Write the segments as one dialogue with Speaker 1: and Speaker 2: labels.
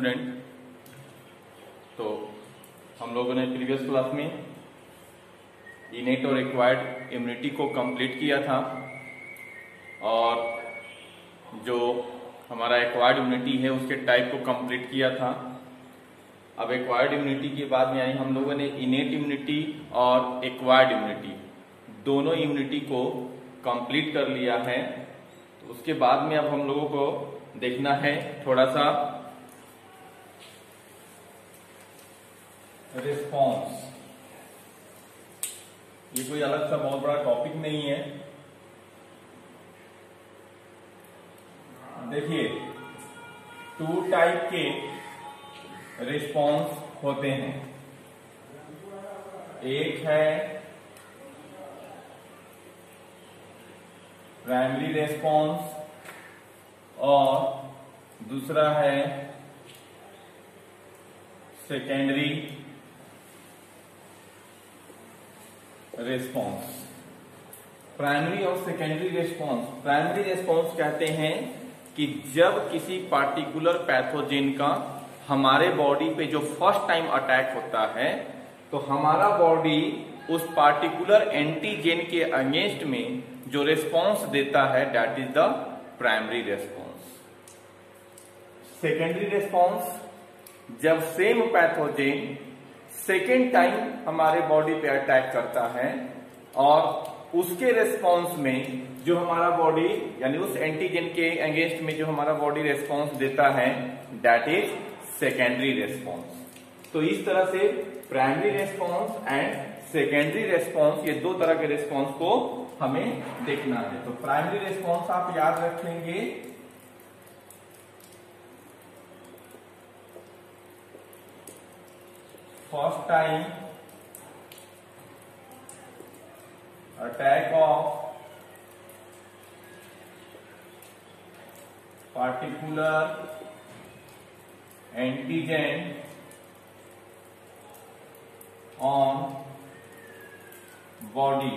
Speaker 1: Student तो हम लोगों ने प्रीवियस क्लास में इनेट और एक्वायर्ड इम्यूनिटी को कंप्लीट किया था और जो हमारा एक्वायर्ड इम्यूनिटी है उसके टाइप को कंप्लीट किया था अब एक्वायर्ड इम्यूनिटी के बाद में आई हम लोगों ने इनेट इम्यूनिटी और एक्वायर्ड इम्यूनिटी दोनों इम्यूनिटी को कंप्लीट कर लिया है तो उसके बाद में अब हम लोगों को देखना है थोड़ा सा रिस्पॉन्स ये कोई अलग सा बहुत बड़ा टॉपिक नहीं है देखिए टू टाइप के रिस्पॉन्स होते हैं एक है प्राइमरी रेस्पॉन्स और दूसरा है सेकेंडरी रेस्पॉन्स प्राइमरी और सेकेंडरी रेस्पॉन्स प्राइमरी रेस्पॉन्स कहते हैं कि जब किसी पार्टिकुलर पैथोजेन का हमारे बॉडी पे जो फर्स्ट टाइम अटैक होता है तो हमारा बॉडी उस पार्टिकुलर एंटीजेन के अगेंस्ट में जो रेस्पॉन्स देता है that is the primary response secondary response जब सेम पैथोजेन सेकेंड टाइम हमारे बॉडी पे अटैक करता है और उसके रेस्पॉन्स में जो हमारा बॉडी यानी उस एंटीजन के अगेंस्ट में जो हमारा बॉडी रेस्पॉन्स देता है डेट इज सेकेंडरी रेस्पॉन्स तो इस तरह से primary response and secondary response ये दो तरह के रेस्पॉन्स को हमें देखना है तो प्राइमरी रेस्पॉन्स आप याद रखेंगे first time attack of particular antigen on body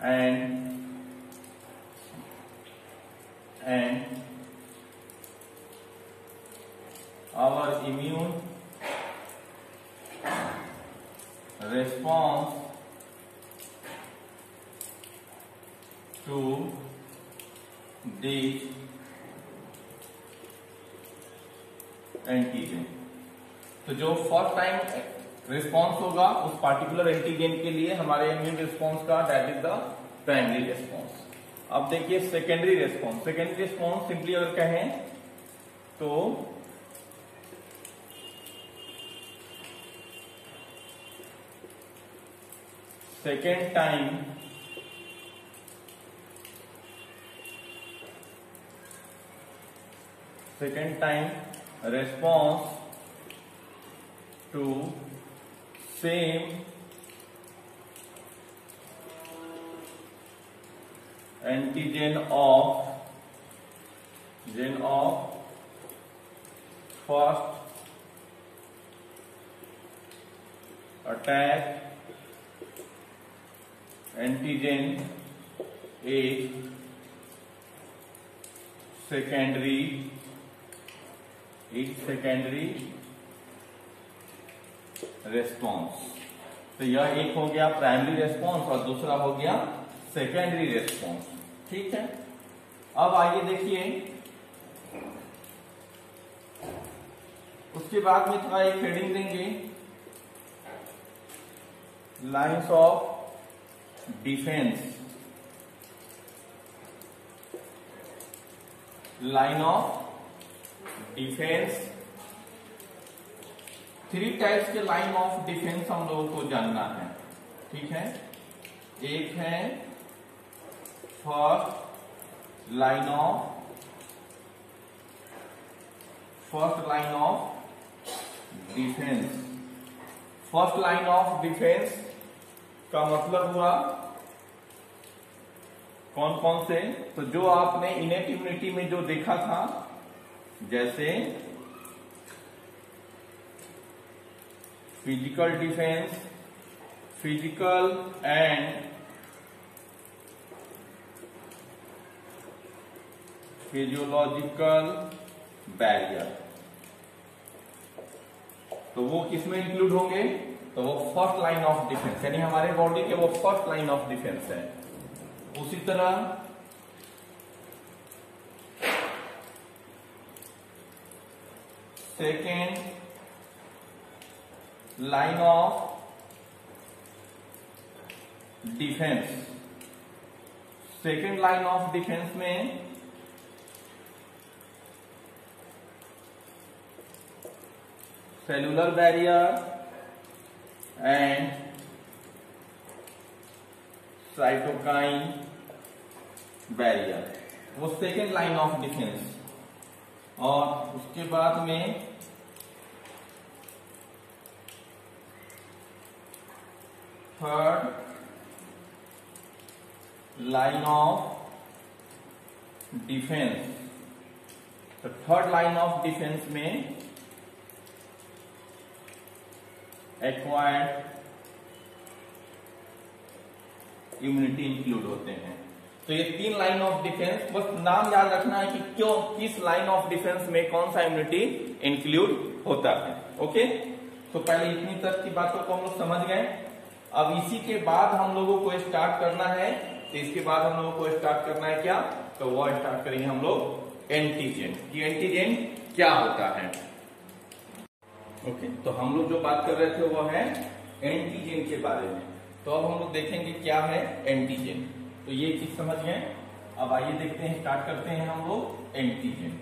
Speaker 1: and and our immune response to this antigen. तो जो फर्स्ट टाइम रिस्पॉन्स होगा उस पार्टिकुलर एंटीजन के लिए हमारे इम्यून रिस्पॉन्स का that is the primary response अब देखिए secondary response secondary response simply अगर कहें तो second time second time response to same antigen of gen of first attack antigen a secondary एक सेकेंडरी रेस्पॉन्स तो यह एक हो गया प्राइमरी रेस्पॉन्स और दूसरा हो गया सेकेंडरी रेस्पॉन्स ठीक है अब आइए देखिए उसके बाद में थोड़ा एक हेडिंग देंगे lines of defence line of defence three types के लाइन ऑफ डिफेंस हम लोगों को जानना है ठीक है एक है first line of first line of defence first line of defence का मतलब हुआ कौन कौन से तो जो आपने इनेट इम्यूनिटी में जो देखा था जैसे physical defence physical and physiological barrier तो वो किसमें इंक्लूड होंगे तो वो फर्स्ट लाइन ऑफ डिफेंस यानी हमारे बॉडी के वो फर्स्ट लाइन ऑफ डिफेंस है उसी तरह second line of defence second line of defence में cellular barrier and cytokine barrier वो सेकेंड लाइन ऑफ डिफेंस और उसके बाद में थर्ड लाइन ऑफ डिफेंस तो थर्ड लाइन ऑफ डिफेंस में एक्वायर्ड इम्यूनिटी इंक्लूड होते हैं तो ये तीन लाइन ऑफ डिफेंस बस नाम याद रखना है कि क्यों किस लाइन ऑफ डिफेंस में कौन सा इम्यूनिटी इंक्लूड होता है ओके तो पहले इतनी तक की बातों को हम लोग समझ गए अब इसी के बाद हम लोगों को स्टार्ट करना है तो इसके बाद हम लोगों को स्टार्ट करना है क्या तो वह स्टार्ट करेंगे हम लोग एंटीजेंट ये एंटीजेंट क्या होता है ओके तो हम लोग जो बात कर रहे थे वो है एंटीजन के बारे में तो अब हम लोग देखेंगे क्या है एंटीजन तो ये चीज समझ गए अब आइए देखते हैं स्टार्ट करते हैं हम लोग एंटीजन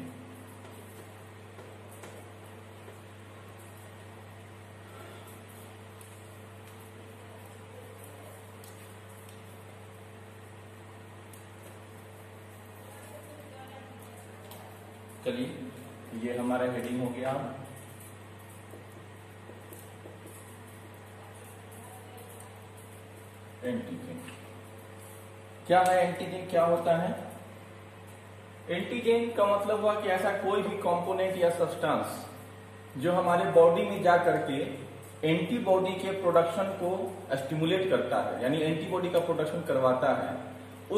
Speaker 1: चलिए ये हमारा हेडिंग हो गया एंटीजन क्या है एंटीजन क्या होता है एंटीजन का मतलब हुआ कि ऐसा कोई भी कंपोनेंट या सब्सटेंस जो हमारे बॉडी में जा करके एंटीबॉडी के प्रोडक्शन को स्टिमुलेट करता है यानी एंटीबॉडी का प्रोडक्शन करवाता है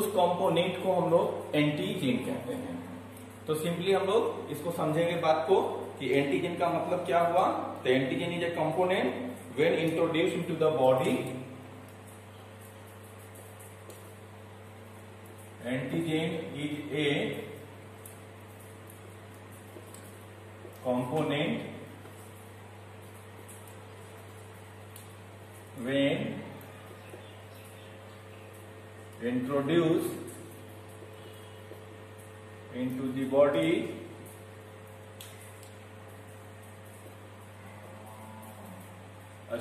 Speaker 1: उस कंपोनेंट को हम लोग एंटीजन कहते हैं तो सिंपली हम लोग इसको समझेंगे बात को कि एंटीजन का मतलब क्या हुआ तो antigen is a when introduce into the body antigen is a component when introduced into the body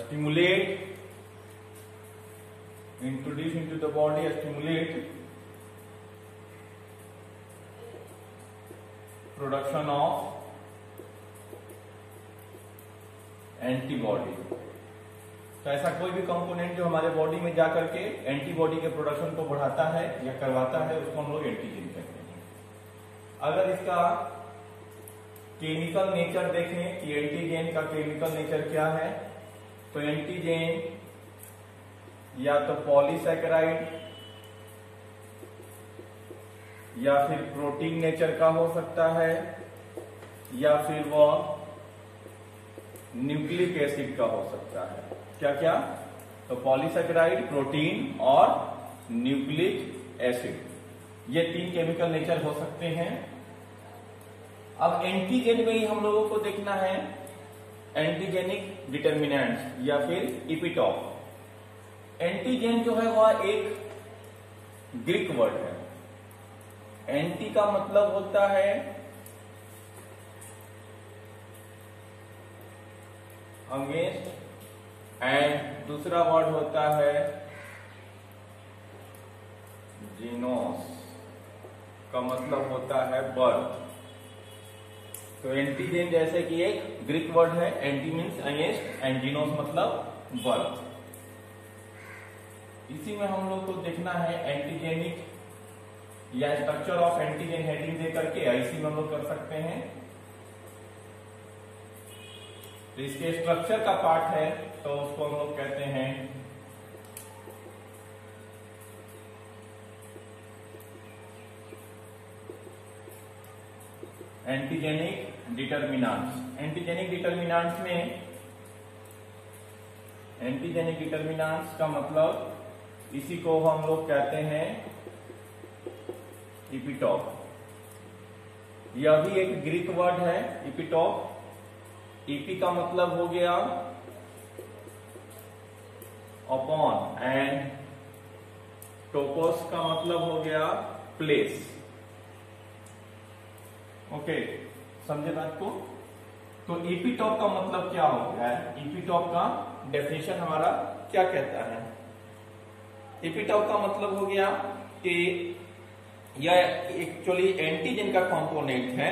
Speaker 1: stimulate introduced into the body stimulate production of antibody तो ऐसा कोई भी कंपोनेंट जो हमारे बॉडी में जाकर के एंटीबॉडी के प्रोडक्शन को बढ़ाता है या करवाता है उसको हम लोग एंटीजन कहते हैं अगर इसका केमिकल नेचर देखें कि एंटीजेन का केमिकल नेचर क्या है तो एंटीजेन या तो पॉलीसेकेराइड या फिर प्रोटीन नेचर का हो सकता है या फिर वह न्यूक्लिक एसिड का हो सकता है क्या क्या तो पॉलीसेक्राइड प्रोटीन और न्यूक्लिक एसिड ये तीन केमिकल नेचर हो सकते हैं अब एंटीजेन में ही हम लोगों को देखना है एंटीजेनिक डिटर्मिनेंट्स या फिर इपिटॉप एंटीजेन जो है वह एक ग्रीक वर्ड है एंटी का मतलब होता है अगेंस्ट एंड दूसरा वर्ड होता है जीनोस का मतलब होता है बर्थ तो एंटीजेन जैसे कि एक ग्रीक वर्ड है anti means against and genos मतलब बर्थ इसी में हम लोग को देखना है एंटीजेनिक या स्ट्रक्चर ऑफ एंटीजन हेडिंग दे करके आईसी लोग कर सकते हैं तो इसके स्ट्रक्चर का पार्ट है तो उसको हम लोग कहते हैं एंटीजेनिक डिटर्मिनाट्स एंटीजेनिक डिटर्मिनाट्स में एंटीजेनिक डिटर्मिनाट्स का मतलब इसी को हम लोग कहते हैं इपिटॉप यह भी एक ग्रीक वर्ड है इपिटॉप इपी का मतलब हो गया अपॉन एंड टोपोस का मतलब हो गया प्लेस ओके समझे बात को तो इपिटॉप का मतलब क्या हो गया है इपिटॉप का डेफिनेशन हमारा क्या कहता है इपीटॉप का मतलब हो गया कि यह एक्चुअली एंटीजन का कंपोनेंट है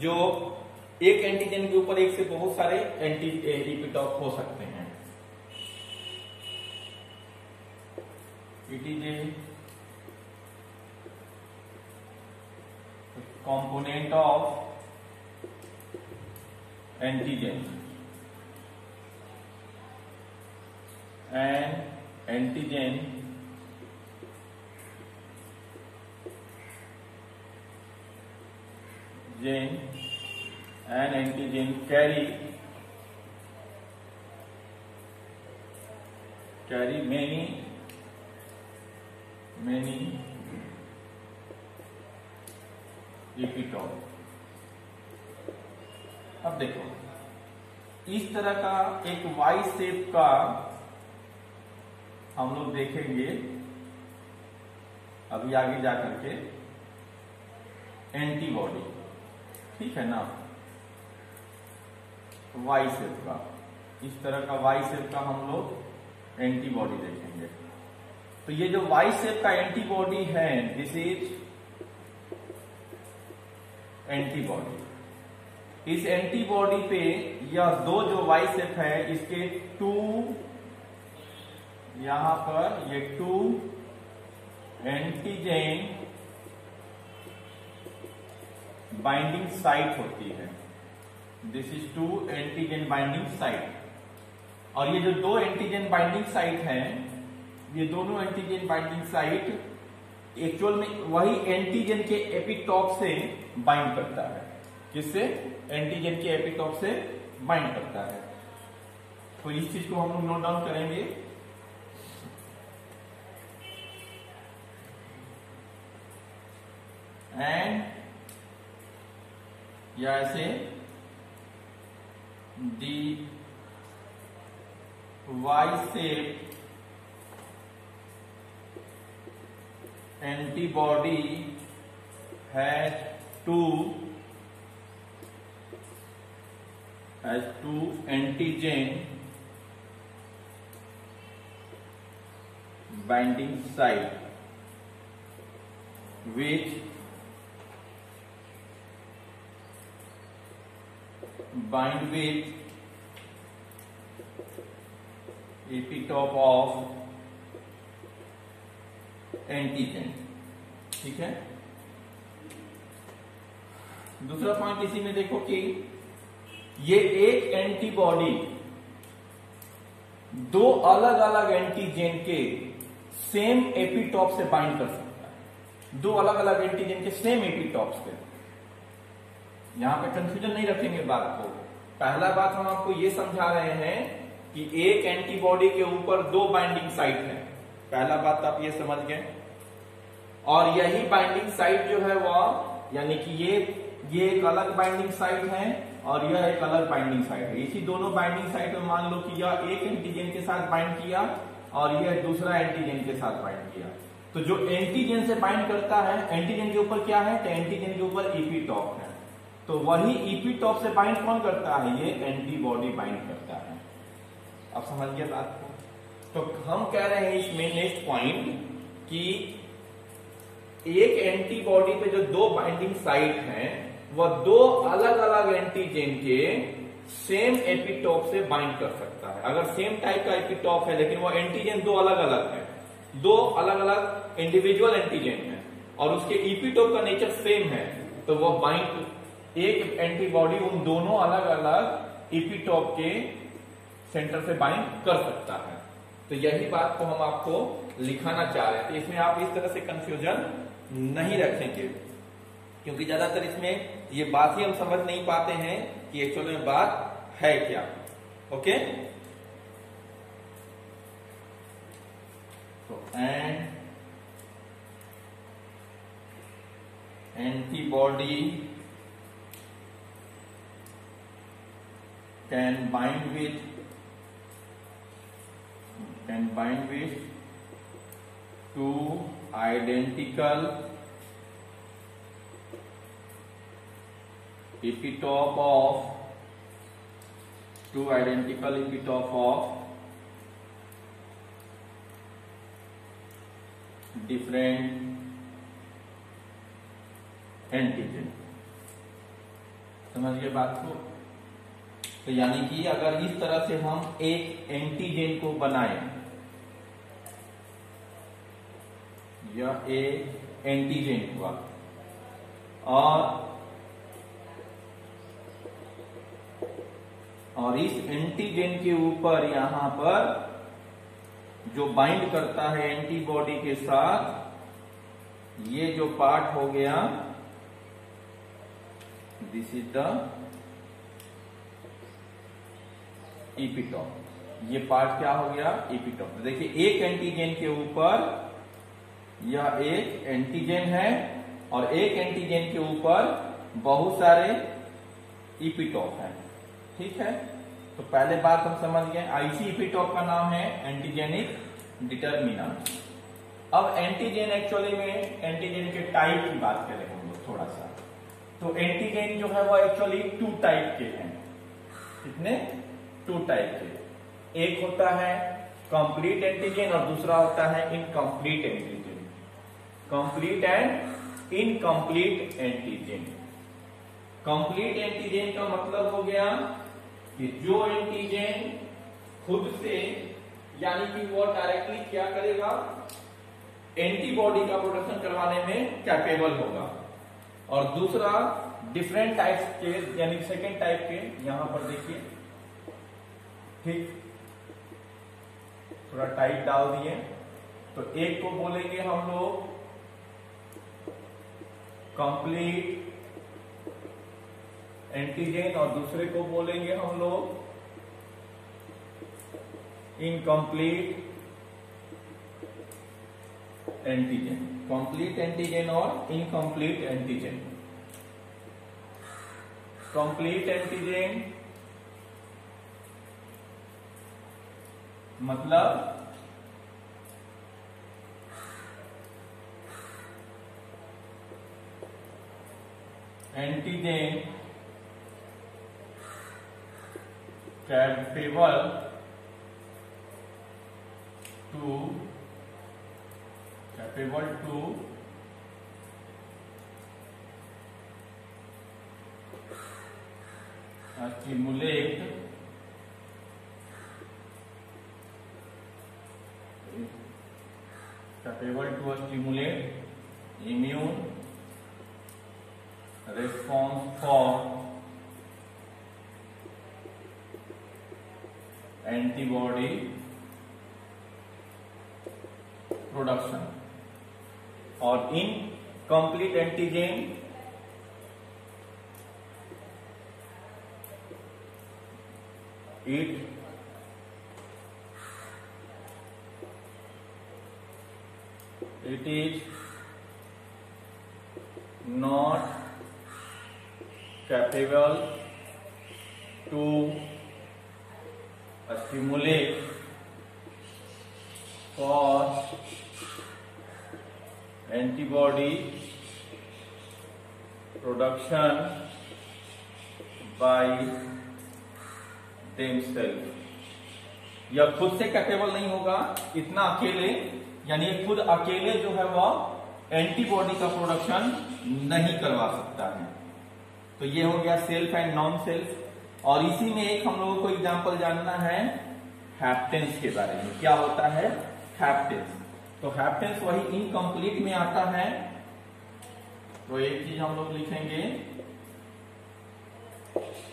Speaker 1: जो एक एंटीजन के ऊपर एक से बहुत सारे एंटी रिपीट ऑफ हो सकते हैं it is a component of antigen and antigen antigen and antigen carry carry many many रिपीटॉल अब देखो इस तरह का एक वाई सेप का हम लोग देखेंगे अभी आगे जाकर के एंटीबॉडी ठीक है ना वाई सेप का इस तरह का वाई सेप का हम लोग एंटीबॉडी देखेंगे तो ये जो वाई सेप का एंटीबॉडी है दिस इज एंटीबॉडी इस एंटीबॉडी पे यह दो जो वाई सेप है इसके टू यहां पर ये टू एंटीजेन बाइंडिंग साइट होती है this is two antigen binding site और ये जो दो एंटीजन बाइंडिंग साइट है ये दोनों एंटीजन बाइंडिंग साइट एक्चुअल में वही एंटीजन के एपिटॉप से बाइंड करता है किससे एंटीजन के एपिटॉप से बाइंड करता है तो इस चीज को हम लोग नोट डाउन करेंगे एंड या ऐसे डी वाई से antibody has two has two antigen binding site which bind with epitope of antigen ठीक है दूसरा पॉइंट इसी में देखो कि ये एक एंटीबॉडी दो अलग अलग एंटीजन के सेम एपीटॉप से बाइंड कर सकता है दो अलग अलग एंटीजन के सेम एपिटॉप से यहां पे कंफ्यूजन नहीं रखेंगे बात को पहला बात हम आपको ये समझा रहे हैं कि एक एंटीबॉडी के ऊपर दो बाइंडिंग साइट है पहला बात तो आप ये समझ गए और यही बाइंडिंग साइट जो है वह यानी कि ये ये एक अलग बाइंडिंग साइट है और यह एक अलग बाइंडिंग साइट है इसी दोनों बाइंडिंग साइट में मान लो कि यह एक एंटीजन के साथ बाइंड किया और यह दूसरा एंटीजन के साथ बाइंड किया तो जो एंटीजन से बाइंड करता है एंटीजन के ऊपर क्या है तो एंटीजन के ऊपर ईपी टॉप है तो वही ईपी e टॉप से बाइंड कौन करता है ये एंटीबॉडी बाइंड करता है अब समझ गया बात को तो हम कह रहे हैं इसमें नेक्स्ट पॉइंट कि एक एंटीबॉडी पे जो दो बाइंडिंग साइट हैं वह दो अलग अलग एंटीजेन के सेम एपिटॉप e से बाइंड कर सकता है अगर सेम टाइप का एपिटॉप e है लेकिन वो एंटीजन दो अलग अलग है दो अलग अलग इंडिविजुअल एंटीजन है और उसके ईपीटॉप का नेचर सेम है तो वह बाइंड एक एंटीबॉडी उन दोनों अलग अलग इपीटॉप के सेंटर से बाइंड कर सकता है तो यही बात को हम आपको लिखाना चाह रहे थे तो इसमें आप इस तरह से कंफ्यूजन नहीं रखेंगे क्योंकि ज्यादातर इसमें ये बात ही हम समझ नहीं पाते हैं कि एक्चुअल में बात है क्या ओके तो and antibody can bind with can bind with two identical epitope of two identical epitope of different antigen समझ गए बात को तो यानी कि अगर इस तरह से हम एक एंटीजन को बनाए यह एक एंटीजन हुआ और और इस एंटीजन के ऊपर यहां पर जो बाइंड करता है एंटीबॉडी के साथ ये जो पार्ट हो गया दिस इज द इपिटॉप ये पार्ट क्या हो गया इपिटॉप तो देखिए एक एंटीजन के ऊपर यह एक एंटीजन है और एक एंटीजन के ऊपर बहुत सारे इपिटॉप हैं ठीक है तो पहले बात हम समझ गए आईसी इपिटॉप का नाम है एंटीजेनिक डिटर्मिनेंट अब एंटीजेन एक्चुअली में एंटीजेन के टाइप की बात करें हम लोग थोड़ा सा तो एंटीजेन जो है वो एक्चुअली टू टाइप के हैं कितने टू टाइप के एक होता है कंप्लीट एंटीजन और दूसरा होता है incomplete antigen complete and incomplete antigen complete antigen का मतलब हो गया कि जो एंटीजन खुद से यानी कि वो डायरेक्टली क्या करेगा एंटीबॉडी का प्रोडक्शन करवाने में कैपेबल होगा और दूसरा डिफरेंट टाइप्स के यानी सेकेंड टाइप के यहां पर देखिए ठीक थोड़ा टाइट डाल दिए तो एक को बोलेंगे हम लोग कंप्लीट एंटीजन और दूसरे को बोलेंगे हम लोग इनकम्प्लीट एंटीजन कंप्लीट एंटीजन और इनकम्प्लीट एंटीजन कंप्लीट एंटीजन मतलब antigen capable to capable to stimulate capable to stimulate immune response for antibody production or in complete antigen it it is not capable to stimulate for antibody production by themselves यह खुद से capable नहीं होगा इतना अकेले यानी खुद अकेले जो है वह एंटीबॉडी का प्रोडक्शन नहीं करवा सकता है तो ये हो गया सेल्फ एंड नॉन सेल्फ और इसी में एक हम लोगों को एग्जाम्पल जानना है हैप्टेंस के बारे में क्या होता है हैप्टेंस तो हैप्टेंस वही इनकम्प्लीट में आता है तो एक चीज हम लोग लिखेंगे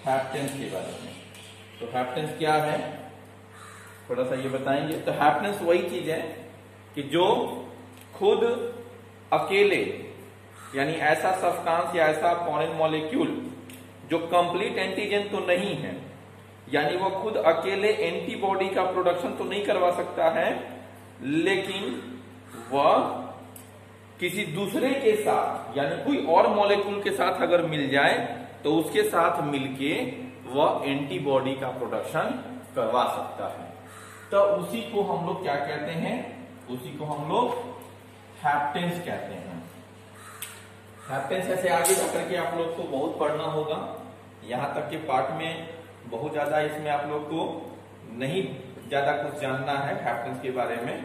Speaker 1: हैप्टेंस के बारे में तो हैप्टेंस क्या है थोड़ा सा ये बताएंगे तो हैप्टेंस वही चीज है कि जो खुद अकेले यानी ऐसा सफकांस या ऐसा फॉरिन मॉलिक्यूल जो कंप्लीट एंटीजन तो नहीं है यानी वो खुद अकेले एंटीबॉडी का प्रोडक्शन तो नहीं करवा सकता है लेकिन वह किसी दूसरे के साथ यानी कोई और मॉलिक्यूल के साथ अगर मिल जाए तो उसके साथ मिलके वह एंटीबॉडी का प्रोडक्शन करवा सकता है तो उसी को हम लोग क्या कहते हैं उसी को हम लोग हैप्टेंस कहते हैं हैप्टेंस ऐसे आगे जाकर के आप लोग को बहुत पढ़ना होगा यहां तक के पार्ट में बहुत ज्यादा इसमें आप लोग को नहीं ज्यादा कुछ जानना है हैप्टेंस के बारे में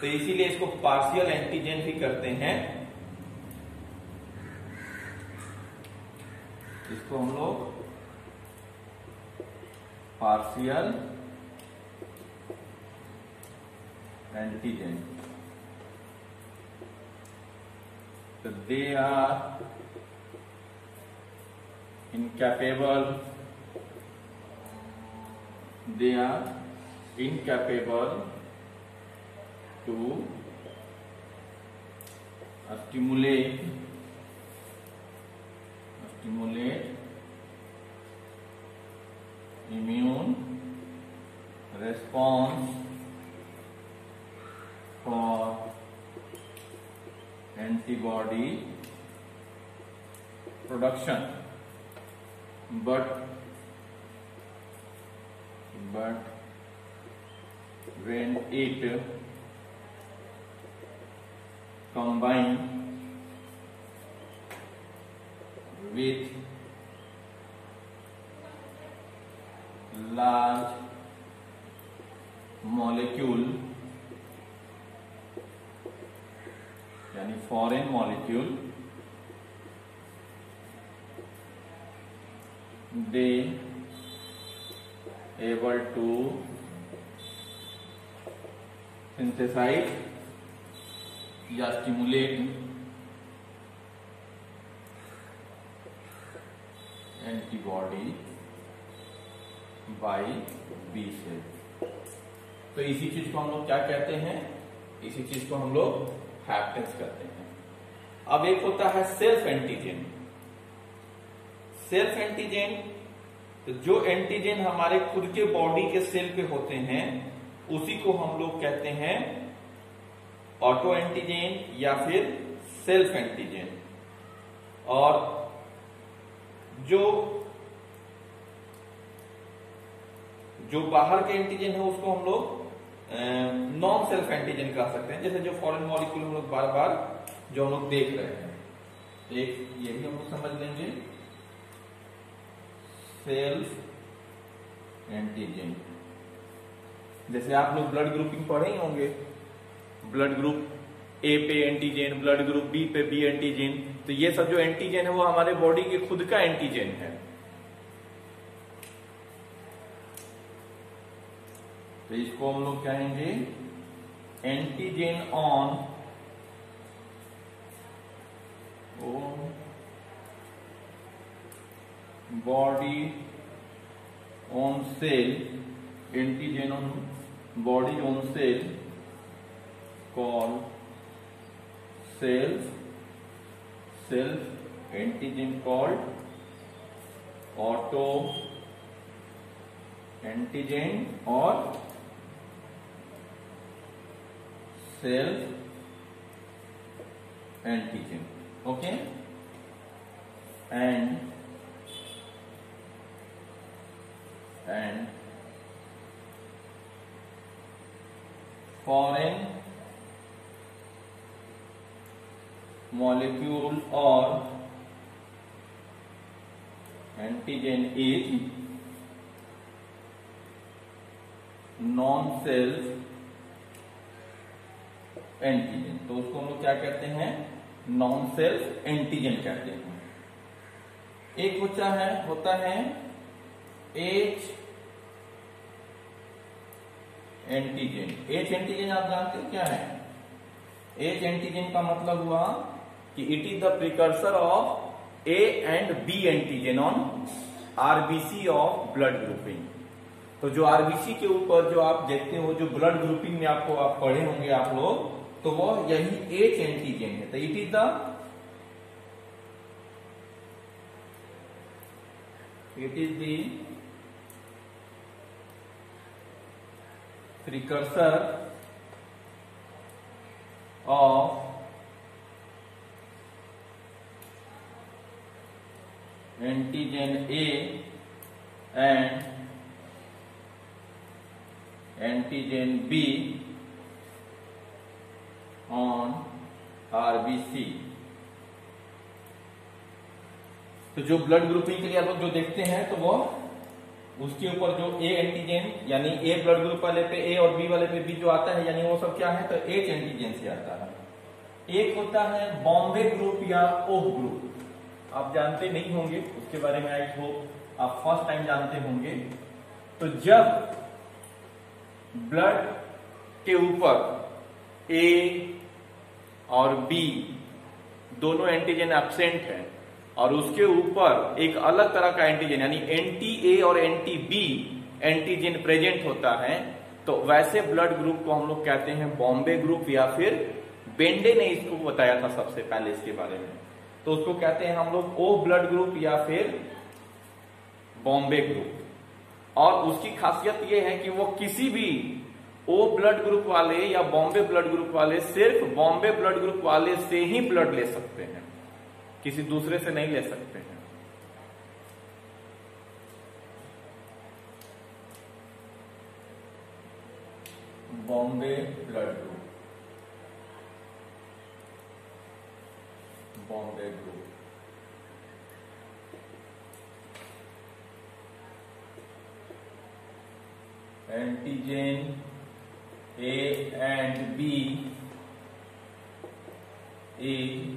Speaker 1: तो इसीलिए इसको पार्शियल एंटीजन भी करते हैं इसको हम लोग partial and hidden. So they are incapable, they are incapable to stimulate stimulate immune response for antibody production but but when it combine with large molecule यानी foreign molecule they able to synthesise या stimulate antibody by B से तो इसी चीज को हम लोग क्या कहते हैं इसी चीज को हम लोग हैप्टेंस करते हैं अब एक होता है सेल्फ एंटीजन सेल्फ एंटीजन तो जो एंटीजन हमारे खुद के बॉडी के सेल पे होते हैं उसी को हम लोग कहते हैं ऑटो एंटीजन या फिर सेल्फ एंटीजन और जो जो बाहर के एंटीजन है उसको हम लोग नॉन सेल्फ एंटीजन कह सकते हैं जैसे जो फॉरेन मॉलिक्यूल हम लोग बार बार जो हम लोग देख रहे हैं एक ये भी हम लोग समझ लेंगे सेल्फ एंटीजन जैसे आप लोग ब्लड ग्रुपिंग पढ़े ही होंगे ब्लड ग्रुप ए पे एंटीजन ब्लड ग्रुप बी पे बी एंटीजन तो ये सब जो एंटीजन है वो हमारे बॉडी के खुद का एंटीजन है तो इसको हम लोग कहेंगे antigen on body on cell antigen on body on cell call self self antigen called auto antigen और self antigen okay and and foreign molecule or antigen is non self antigen तो उसको हम लोग क्या कहते हैं नॉन सेल्फ एंटीजन कहते हैं एक बच्चा है होता है एच एंटीजन एच एंटीजन आप जानते हैं क्या है एच एंटीजन का मतलब हुआ कि it is the precursor of A and B antigen on RBC of blood grouping तो जो आरबीसी के ऊपर जो आप देखते हो जो ब्लड ग्रुपिंग में आपको आप पढ़े होंगे आप लोग तो वो यही एक एंटीजन है तो it is the it is the precursor of antigen A and antigen B RBC तो जो ब्लड ग्रुपिंग के लिए आप लोग जो देखते हैं तो वो उसके ऊपर जो ए एंटीजन यानी ए ब्लड ग्रुप वाले पे ए और बी वाले पे बी जो आता है यानी वो सब क्या है तो एच एंटीजन से आता है एक होता है बॉम्बे ग्रुप या ओह ग्रुप आप जानते नहीं होंगे उसके बारे में आई होप आप फर्स्ट टाइम जानते होंगे तो जब ब्लड के ऊपर ए और बी दोनों एंटीजन एबसेंट है और उसके ऊपर एक अलग तरह का एंटीजन यानी एंटी ए और एंटी बी एंटीजन प्रेजेंट होता है तो वैसे ब्लड ग्रुप को हम लोग कहते हैं बॉम्बे ग्रुप या फिर बेंडे ने इसको बताया था सबसे पहले इसके बारे में तो उसको कहते हैं हम लोग ओ ब्लड ग्रुप या फिर बॉम्बे ग्रुप और उसकी खासियत यह है कि वो किसी भी ओ ब्लड ग्रुप वाले या बॉम्बे ब्लड ग्रुप वाले सिर्फ बॉम्बे ब्लड ग्रुप वाले से ही ब्लड ले सकते हैं किसी दूसरे से नहीं ले सकते हैं Bombay blood group Bombay group antigen A and B is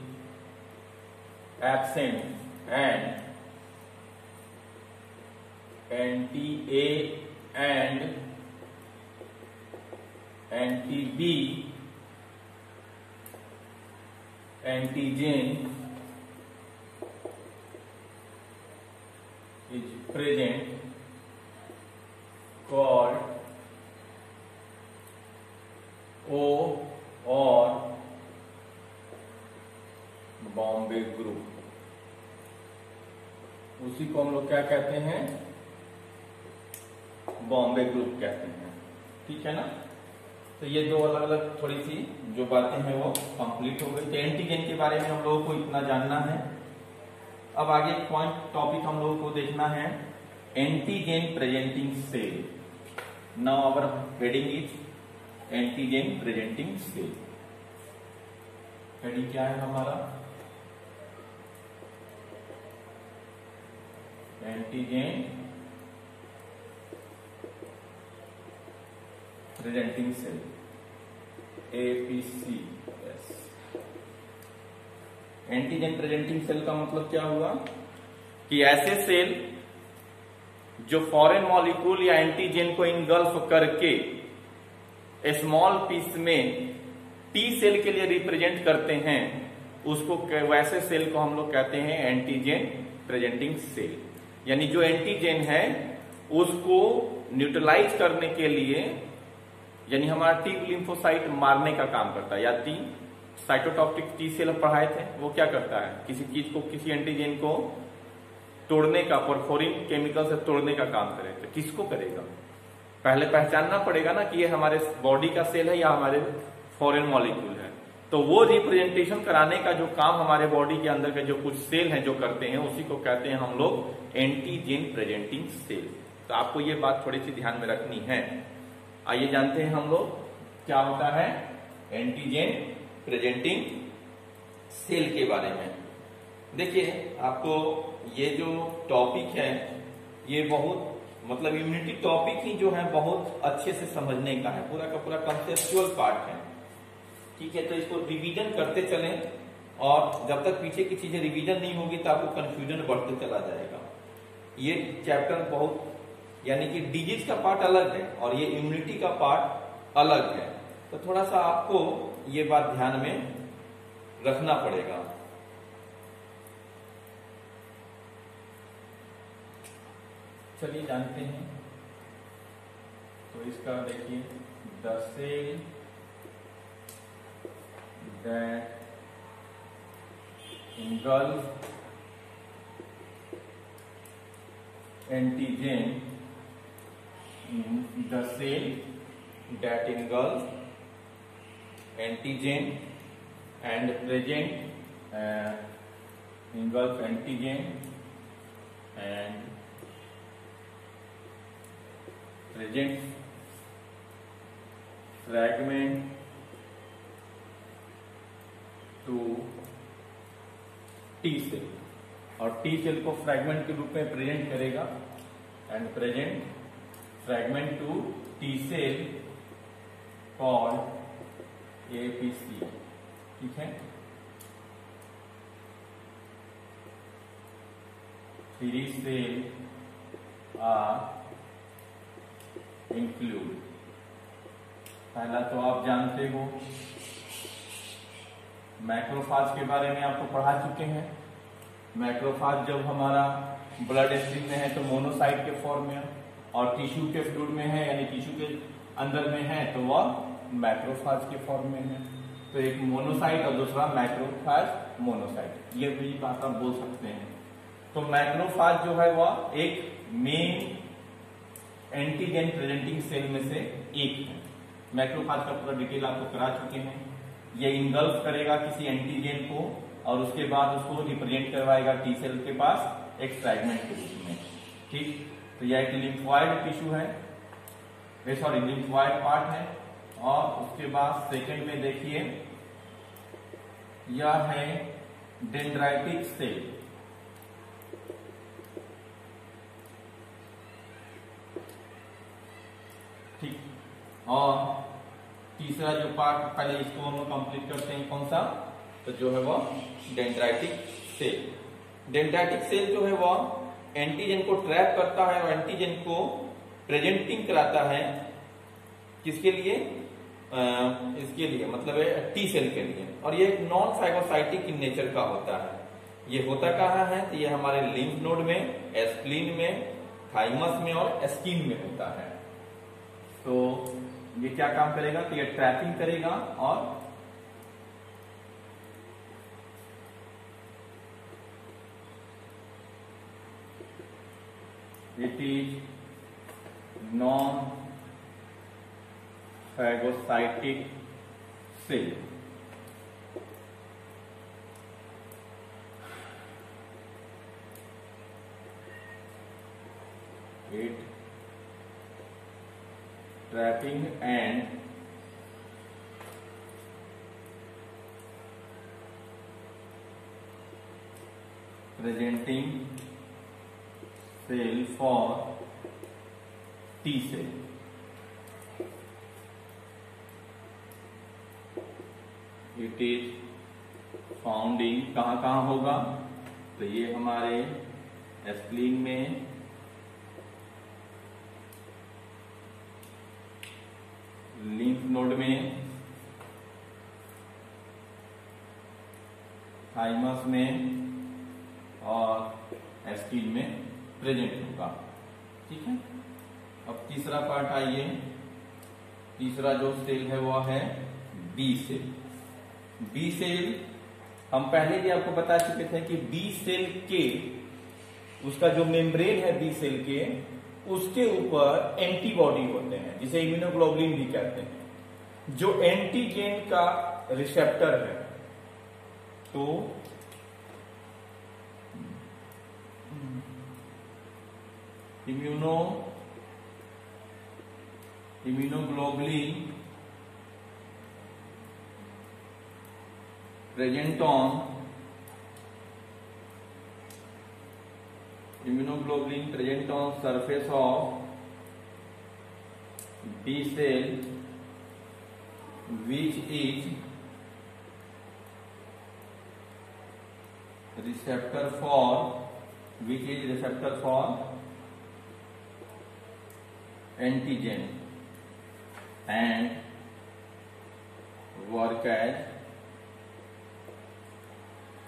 Speaker 1: absent and A and B antigen is present called O और बॉम्बे ग्रुप उसी को हम लोग क्या कहते हैं बॉम्बे ग्रुप कहते हैं ठीक है ना तो ये दो अलग अलग थोड़ी सी जो बातें हैं वो कंप्लीट हो गई तो एंटीजन के बारे में हम लोगों को इतना जानना है अब आगे पॉइंट टॉपिक हम लोगों को देखना है antigen presenting cell now our heading is antigen presenting cell heading क्या है हमारा antigen presenting cell APCs antigen presenting cell का मतलब क्या हुआ कि ऐसे सेल जो फॉरेन मॉलिक्यूल या एंटीजन को इनगल्फ करके स्मॉल पीस में टी सेल के लिए रिप्रेजेंट करते हैं उसको वैसे सेल को हम लोग कहते हैं एंटीजेन प्रेजेंटिंग सेल यानी जो एंटीजेन है उसको न्यूट्रलाइज करने के लिए यानी हमारा टी लिम्फोसाइट मारने का काम करता है या टी साइटोटॉप्टिक टी सेल पढ़ाए थे वो क्या करता है किसी चीज को किसी एंटीजेन को तोड़ने का परफोरिन केमिकल से तोड़ने का काम करे तो किसको करेगा पहले पहचानना पड़ेगा ना कि ये हमारे बॉडी का सेल है या हमारे फॉरेन मॉलिक्यूल है तो वो रिप्रेजेंटेशन कराने का जो काम हमारे बॉडी के अंदर के जो कुछ सेल हैं जो करते हैं उसी को कहते हैं हम लोग एंटीजेन प्रेजेंटिंग सेल तो आपको ये बात थोड़ी सी ध्यान में रखनी है आइए जानते हैं हम लोग क्या होता है एंटीजेन प्रेजेंटिंग सेल के बारे में देखिए आपको ये जो टॉपिक है ये बहुत मतलब इम्यूनिटी टॉपिक ही जो है बहुत अच्छे से समझने का है पूरा का पूरा कंसेप्चुअल पार्ट है ठीक है तो इसको रिवीजन करते चलें और जब तक पीछे की चीजें रिवीजन नहीं होगी तो आपको कंफ्यूजन बढ़ते चला जाएगा ये चैप्टर बहुत यानी कि डिजीज का पार्ट अलग है और ये इम्यूनिटी का पार्ट अलग है तो थोड़ा सा आपको ये बात ध्यान में रखना पड़ेगा चलिए जानते हैं तो इसका देखिए द सेल दल antigen the cell that engulf antigen and present engulf antigen and present fragment to T cell और टी सेल को फ्रैगमेंट के रूप में प्रेजेंट करेगा and present fragment to T cell P APC ठीक है थ्री सेल आर इंक्लूड पहला तो आप जानते हो मैक्रोफाज के बारे में आपको तो पढ़ा चुके हैं मैक्रोफाज जब हमारा ब्लड स्ट्रीम में है तो मोनोसाइट के फॉर्म में और टिश्यू के फ्लूड में है यानी टिश्यू के अंदर में है तो वह मैक्रोफाज के फॉर्म में है तो एक मोनोसाइट और दूसरा मैक्रोफाज मोनोसाइट ये भी बात आप बोल सकते हैं तो मैक्रोफाज जो है वह एक मेन एंटीजन प्रेजेंटिंग सेल में से एक है मैक्रोफाज का पूरा डिटेल आपको करा चुके हैं ये इनगल्फ करेगा किसी एंटीजन को और उसके बाद उसको रिप्रेजेंट करवाएगा टी सेल के पास एक फ्रैगमेंट के रूप में ठीक तो यह एक लिम्फॉइड टिश्यू है सॉरी लिम्फॉइड पार्ट है और उसके बाद सेकेंड में देखिए यह है डेंड्राइटिक सेल और तीसरा जो पार्ट पहले इसको हम कंप्लीट करते हैं कौन सा तो जो है वो डेंड्राइटिक सेल डेंड्राइटिक सेल जो है वो एंटीजन को ट्रैप करता है और एंटीजन को प्रेजेंटिंग कराता है किसके लिए आ, इसके लिए मतलब टी सेल के लिए और ये नॉन फाइगोसाइटिक इन नेचर का होता है ये होता कहा है तो ये हमारे लिम्फ नोड में एस्प्लीन में थाइमस में और स्किन में होता है तो ये क्या काम करेगा तो ये ट्रैकिंग करेगा और it is non phagocytic cell trapping and presenting cell for T cell it is founding कहाँ कहां होगा तो ये हमारे एस्लिन में लिंफ नोड में थाइमस में और एस्टील में प्रेजेंट होगा ठीक है अब तीसरा पार्ट आइए तीसरा जो सेल है वह है बी सेल बी सेल हम पहले भी आपको बता चुके थे कि बी सेल के उसका जो मेम्ब्रेन है बी सेल के उसके ऊपर एंटीबॉडी होते हैं जिसे इम्यूनोग्लोबुलिन भी कहते हैं जो एंटीजेन का रिसेप्टर है तो immuno immunoglobulin present on immunoglobulin present on surface of B cell which is receptor for which is receptor for antigen and work as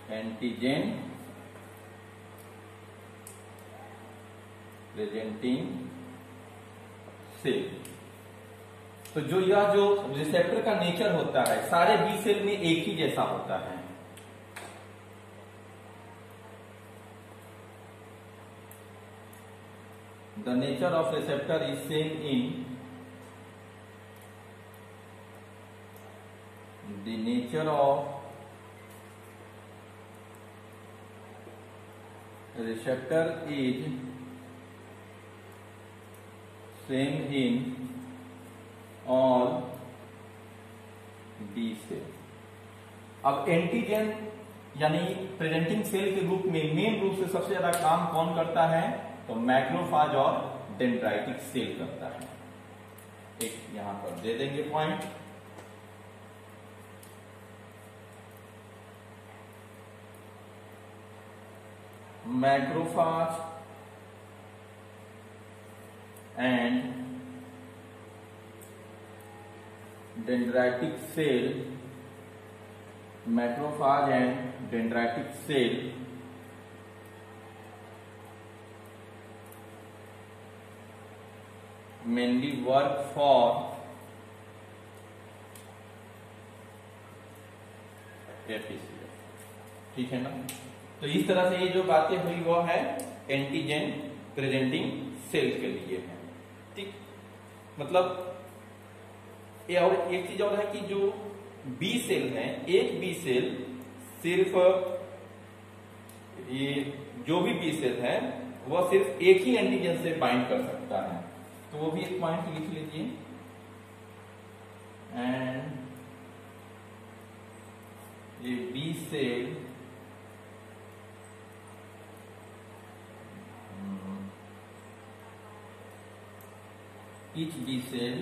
Speaker 1: antigen presenting cell तो जो यह जो रिसेप्टर का नेचर होता है सारे बी सेल में एक ही जैसा होता है the nature of receptor is same in the nature of receptor is same in all B cell अब एंटीजन यानी प्रेजेंटिंग सेल के रूप में मेन रूप से सबसे ज्यादा काम कौन करता है तो मैक्रोफाज और डेंड्राइटिक सेल करता है एक यहां पर दे देंगे point macrophage and dendritic cell macrophage and dendritic cell mainly work for एफिशियल ठीक है ना तो इस तरह से ये जो बातें हुई वो है एंटीजन प्रेजेंटिंग सेल के लिए है मतलब ये और एक चीज और है कि जो बी सेल है एक बी सेल सिर्फ ये जो भी बी सेल है वह सिर्फ एक ही एंटीजन से बाइंड कर सकता है तो वो भी एक पॉइंट लिख लीजिए एंड ये B cell each B cell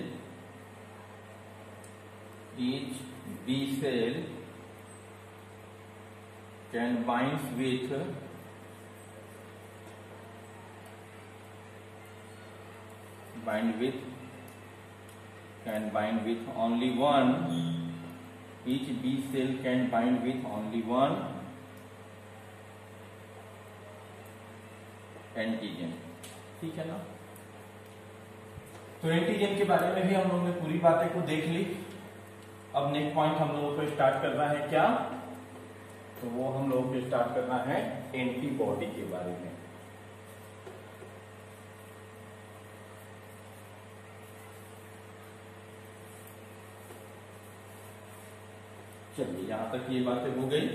Speaker 1: each B cell can binds with bind with can bind with only one each B cell can bind with only one antigen ठीक है ना तो एंटीजन के बारे में भी हम लोगों ने पूरी बातें को देख ली अब नेक्स्ट पॉइंट हम लोगों को स्टार्ट करना है क्या तो वो हम लोगों को स्टार्ट करना है एंटीबॉडी के बारे में चलिए यहां तक ये बातें हो गई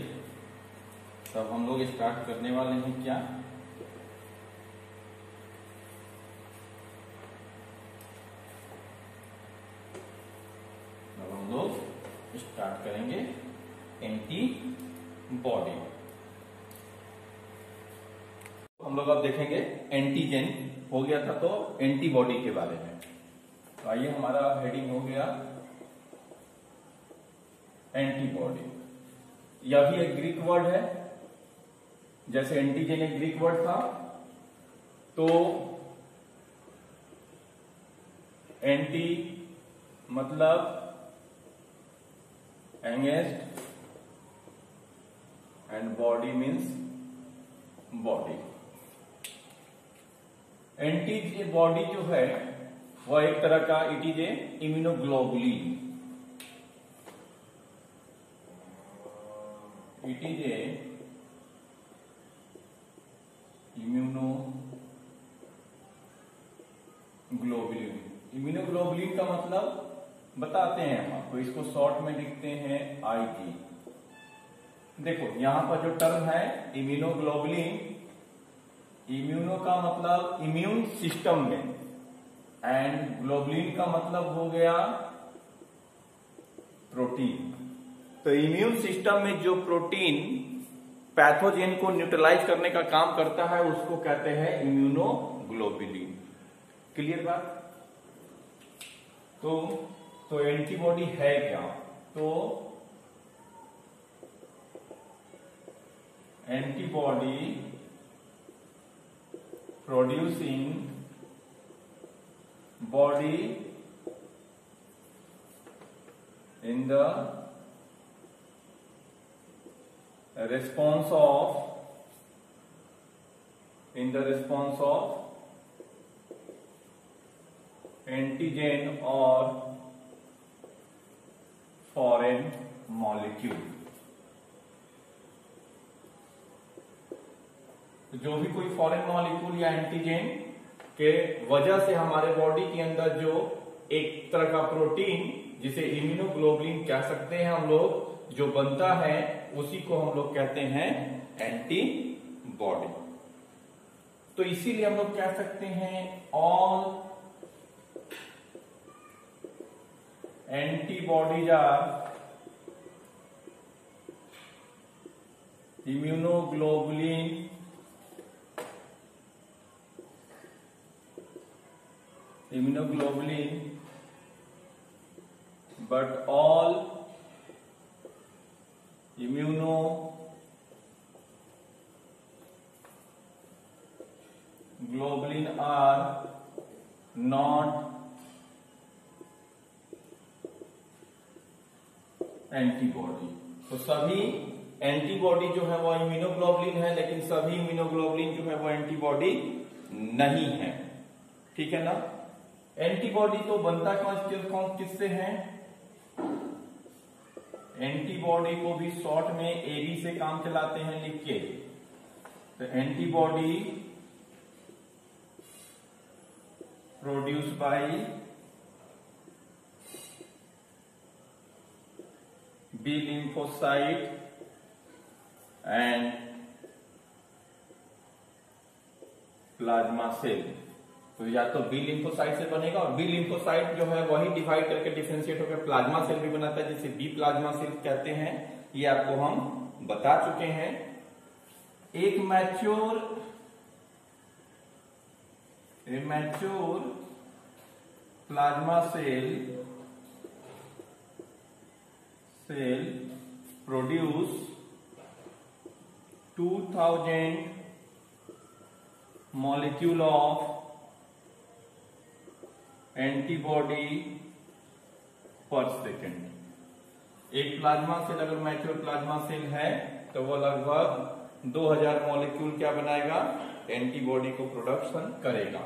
Speaker 1: तब हम लोग स्टार्ट करने वाले हैं क्या की बॉडी हम लोग अब देखेंगे एंटीजन हो गया था तो एंटीबॉडी के बारे में तो आइए हमारा हेडिंग हो गया एंटीबॉडी यह भी एक ग्रीक वर्ड है जैसे एंटीजन एक ग्रीक वर्ड था तो एंटी मतलब against and body means body antibody जो है वह एक तरह का it is a immunoglobulin it is a globulin immunoglobulin का मतलब बताते हैं हम आपको इसको शॉर्ट में लिखते हैं आई देखो यहां पर जो टर्म है इम्यूनोग्लोबुलिन इम्यूनो का मतलब इम्यून सिस्टम में एंड ग्लोबुलिन का मतलब हो गया प्रोटीन तो इम्यून सिस्टम में जो प्रोटीन पैथोजेन को न्यूट्रलाइज करने का काम करता है उसको कहते हैं इम्यूनोग्लोबुलिन क्लियर बात तो तो एंटीबॉडी है क्या तो antibody producing body in the response of in the response of antigen or foreign molecule जो भी कोई फॉरेन मॉलिक्यूल या एंटीजेन के वजह से हमारे बॉडी के अंदर जो एक तरह का प्रोटीन जिसे इम्यूनोग्लोबुलिन कह सकते हैं हम लोग जो बनता है उसी को हम लोग कहते हैं एंटी बॉडी तो इसीलिए हम लोग कह सकते हैं all antibodies are immunoglobulin immunoglobulin but all globulin are not antibody तो सभी एंटीबॉडी जो है वो इम्यूनोग्लोबुलिन है लेकिन सभी इम्यूनोग्लोबुलिन जो है वो एंटीबॉडी नहीं है ठीक है ना एंटीबॉडी तो बनता कौन किससे है एंटीबॉडी को भी शॉर्ट में एबी से काम चलाते हैं लिख के तो antibody produce by B lymphocyte and plasma cell तो या तो बी लिंफोसाइट से बनेगा और बी लिंफोसाइट जो है वही डिवाइड करके डिफ्रेंशिएट होकर प्लाज्मा सेल भी बनाता है जिसे बी प्लाज्मा सेल कहते हैं ये आपको हम बता चुके हैं एक mature mature plasma cell cell produce 2000 molecule of antibody per second एक प्लाज्मा सेल अगर मैच्योर प्लाज्मा सेल है तो वह लगभग 2000 मॉलिक्यूल क्या बनाएगा एंटीबॉडी को प्रोडक्शन करेगा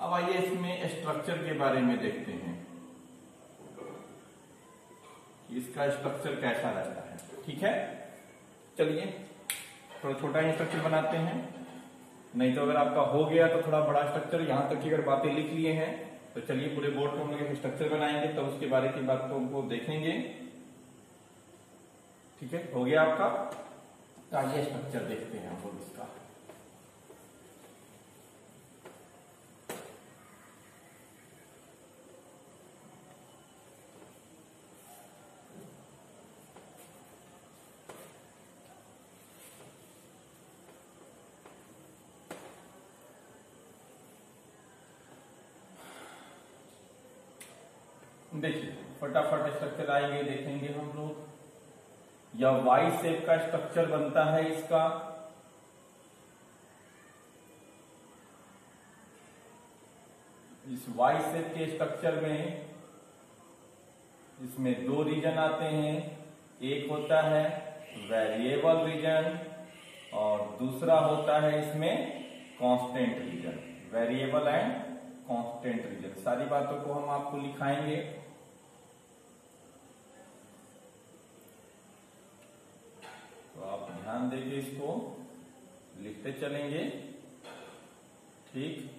Speaker 1: अब आइए इसमें स्ट्रक्चर के बारे में देखते हैं इसका स्ट्रक्चर कैसा रहता है ठीक है चलिए थोड़ा छोटा ही स्ट्रक्चर बनाते हैं नहीं तो अगर आपका हो गया तो थोड़ा बड़ा स्ट्रक्चर यहां तक की अगर बातें लिख लिए हैं तो चलिए पूरे बोर्ड को हम लोग स्ट्रक्चर बनाएंगे तब तो उसके बारे की बात को हमको देखेंगे ठीक है हो गया आपका तो आइए स्ट्रक्चर देखते हैं हम लोग इसका देखिए फटाफट स्ट्रक्चर आएंगे देखेंगे हम लोग या वाई सेप का स्ट्रक्चर बनता है इसका इस वाई सेप के स्ट्रक्चर में इसमें दो रीजन आते हैं एक होता है वेरिएबल रीजन और दूसरा होता है इसमें constant region variable and constant region सारी बातों को हम आपको लिखाएंगे ध्यान देके इसको लिखते चलेंगे ठीक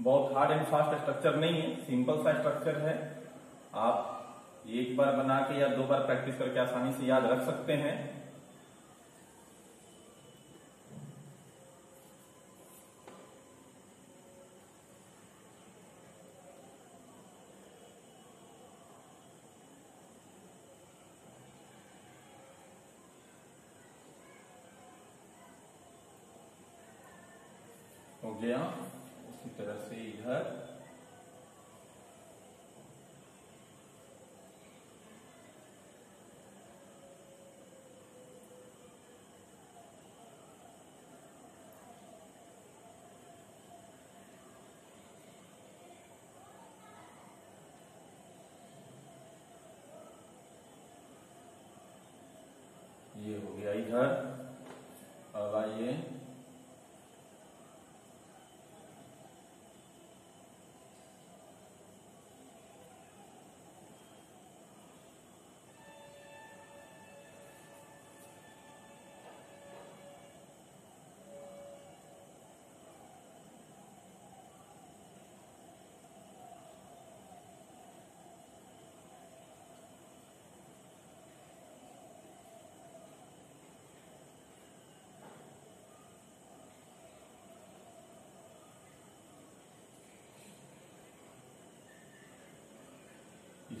Speaker 1: बहुत हार्ड एंड फास्ट स्ट्रक्चर नहीं है सिंपल सा स्ट्रक्चर है आप एक बार बना के या दो बार प्रैक्टिस करके आसानी से याद रख सकते हैं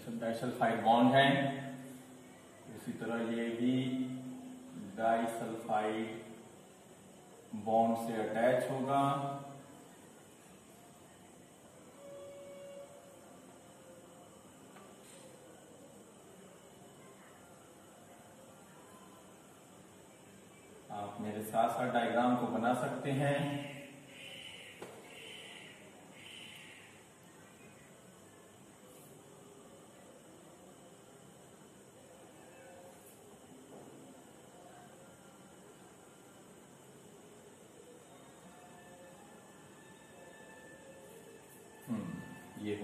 Speaker 1: जिसमें डाइसल्फाइड बॉन्ड है इसी तरह ये भी डाइसल्फाइड बॉन्ड से अटैच होगा आप मेरे साथ साथ डायग्राम को बना सकते हैं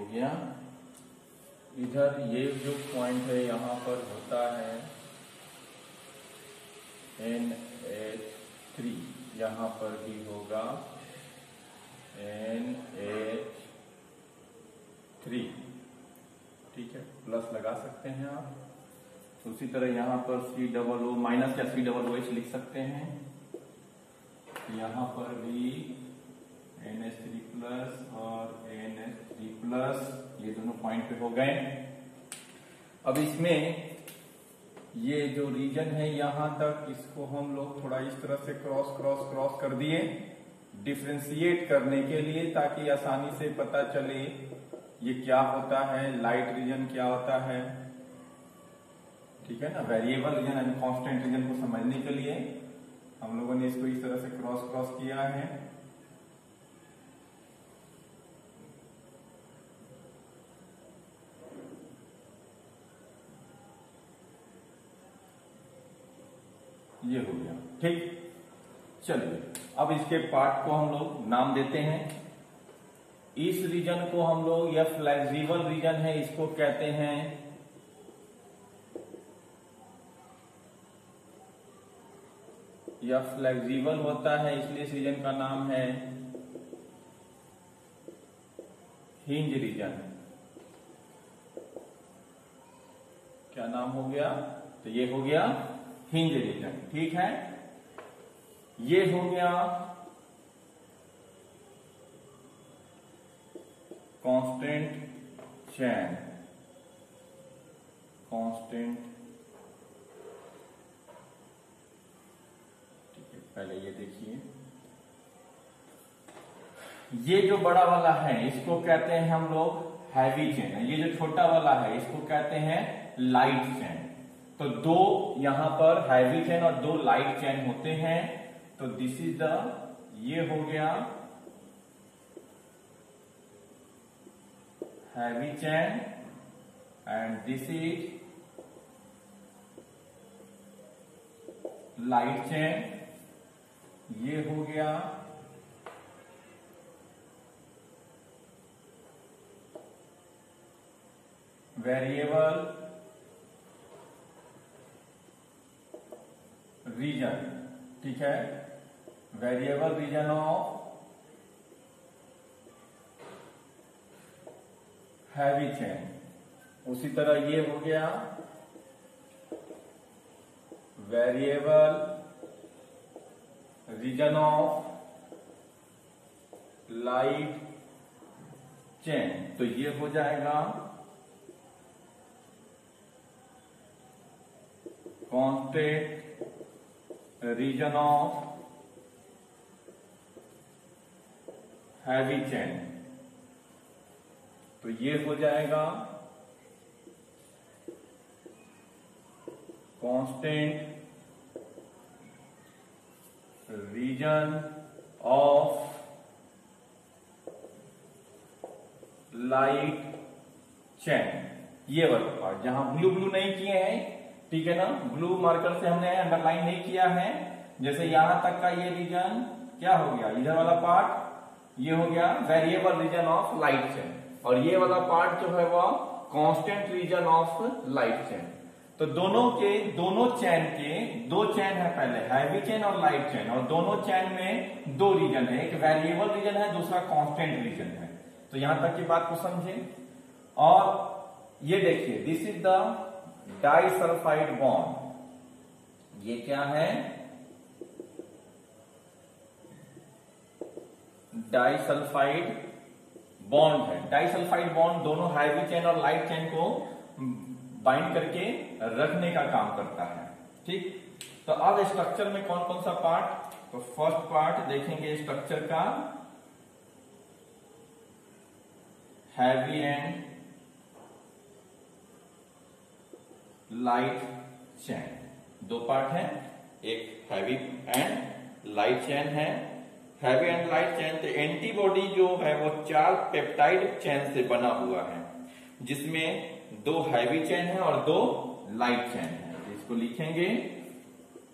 Speaker 1: हो गया इधर ये जो पॉइंट है यहां पर होता है एन एच थ्री यहां पर भी होगा एन एच थ्री ठीक है प्लस लगा सकते हैं आप उसी तरह यहां पर सी डबल ओ माइनस या सी डबल ओ एच लिख सकते हैं यहां पर भी एन एस थ्री प्लस और एन एस थ्री प्लस ये दोनों पॉइंट पे हो गए अब इसमें ये जो रीजन है यहां तक इसको हम लोग थोड़ा इस तरह से क्रॉस क्रॉस क्रॉस कर दिए डिफ्रेंसिएट करने के लिए ताकि आसानी से पता चले ये क्या होता है लाइट रीजन क्या होता है ठीक है ना variable region and constant region को समझने के लिए हम लोगों ने इसको इस तरह से क्रॉस क्रॉस किया है ये हो गया ठीक चलिए अब इसके पार्ट को हम लोग नाम देते हैं इस रीजन को हम लोग यह फ्लेक्सिबल रीजन है इसको कहते हैं यह फ्लेक्सिबल होता है इसलिए इस रीजन का नाम है हिंज रीजन क्या नाम हो गया तो ये हो गया हिंज रीजन ठीक है ये हो गया कांस्टेंट चैन कांस्टेंट ठीक है पहले ये देखिए ये जो बड़ा वाला है इसको कहते हैं हम लोग हैवी चैन ये जो छोटा वाला है इसको कहते हैं लाइट चैन तो दो यहां पर हैवी चैन और दो लाइट चैन होते हैं तो दिस इज द ये हो गया heavy chain and this is light chain ये हो गया वेरिएबल रीजन ठीक है variable region of heavy chain उसी तरह ये हो गया variable region of light chain तो ये हो जाएगा constant region of heavy chain तो ये हो जाएगा constant region of light chain ये वर्क पार्ट जहां ब्लू ब्लू नहीं किए हैं ठीक है ना ब्लू मार्कर से हमने अंडरलाइन नहीं किया है जैसे यहां तक का ये रीजन क्या हो गया इधर वाला पार्ट ये हो गया variable region of light chain और ये वाला पार्ट जो है वह constant region of light chain तो दोनों के दोनों चैन के दो चैन है पहले हैवी चेन और लाइट चैन और दोनों चैन में दो रीजन है एक वेरिएबल रीजन है दूसरा कांस्टेंट रीजन है तो यहां तक की बात को समझे और ये देखिए this is the disulphide bond ये क्या है डाइसल्फाइड बॉन्ड है डाइसल्फाइड बॉन्ड दोनों हाइवी चेन और लाइट चेन को बाइंड करके रखने का काम करता है ठीक तो अब स्ट्रक्चर में कौन कौन सा पार्ट तो फर्स्ट पार्ट देखेंगे स्ट्रक्चर का हैवी एंड लाइट चैन दो पार्ट है एक हैवी एंड लाइट चैन है हैवी एंड लाइट चैन तो एंटीबॉडी जो है वो चार पेप्टाइड चैन से बना हुआ है जिसमें दो हैवी चैन है और दो लाइट चैन है तो इसको लिखेंगे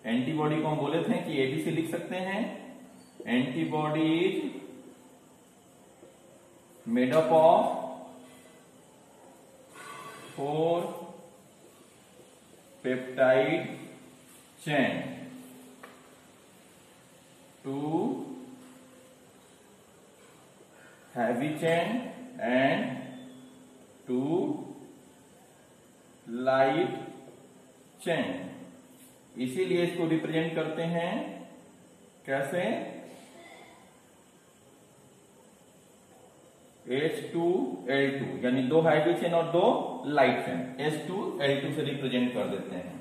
Speaker 1: एंटीबॉडी को हम बोले थे कि एबीसी लिख सकते हैं antibodies made up of four peptide chain two heavy chain and two light chain इसीलिए इसको रिप्रेजेंट करते हैं कैसे H2L2 यानी दो हाइड्रोजन और दो लाइट फैन एल टू से रिप्रेजेंट कर देते हैं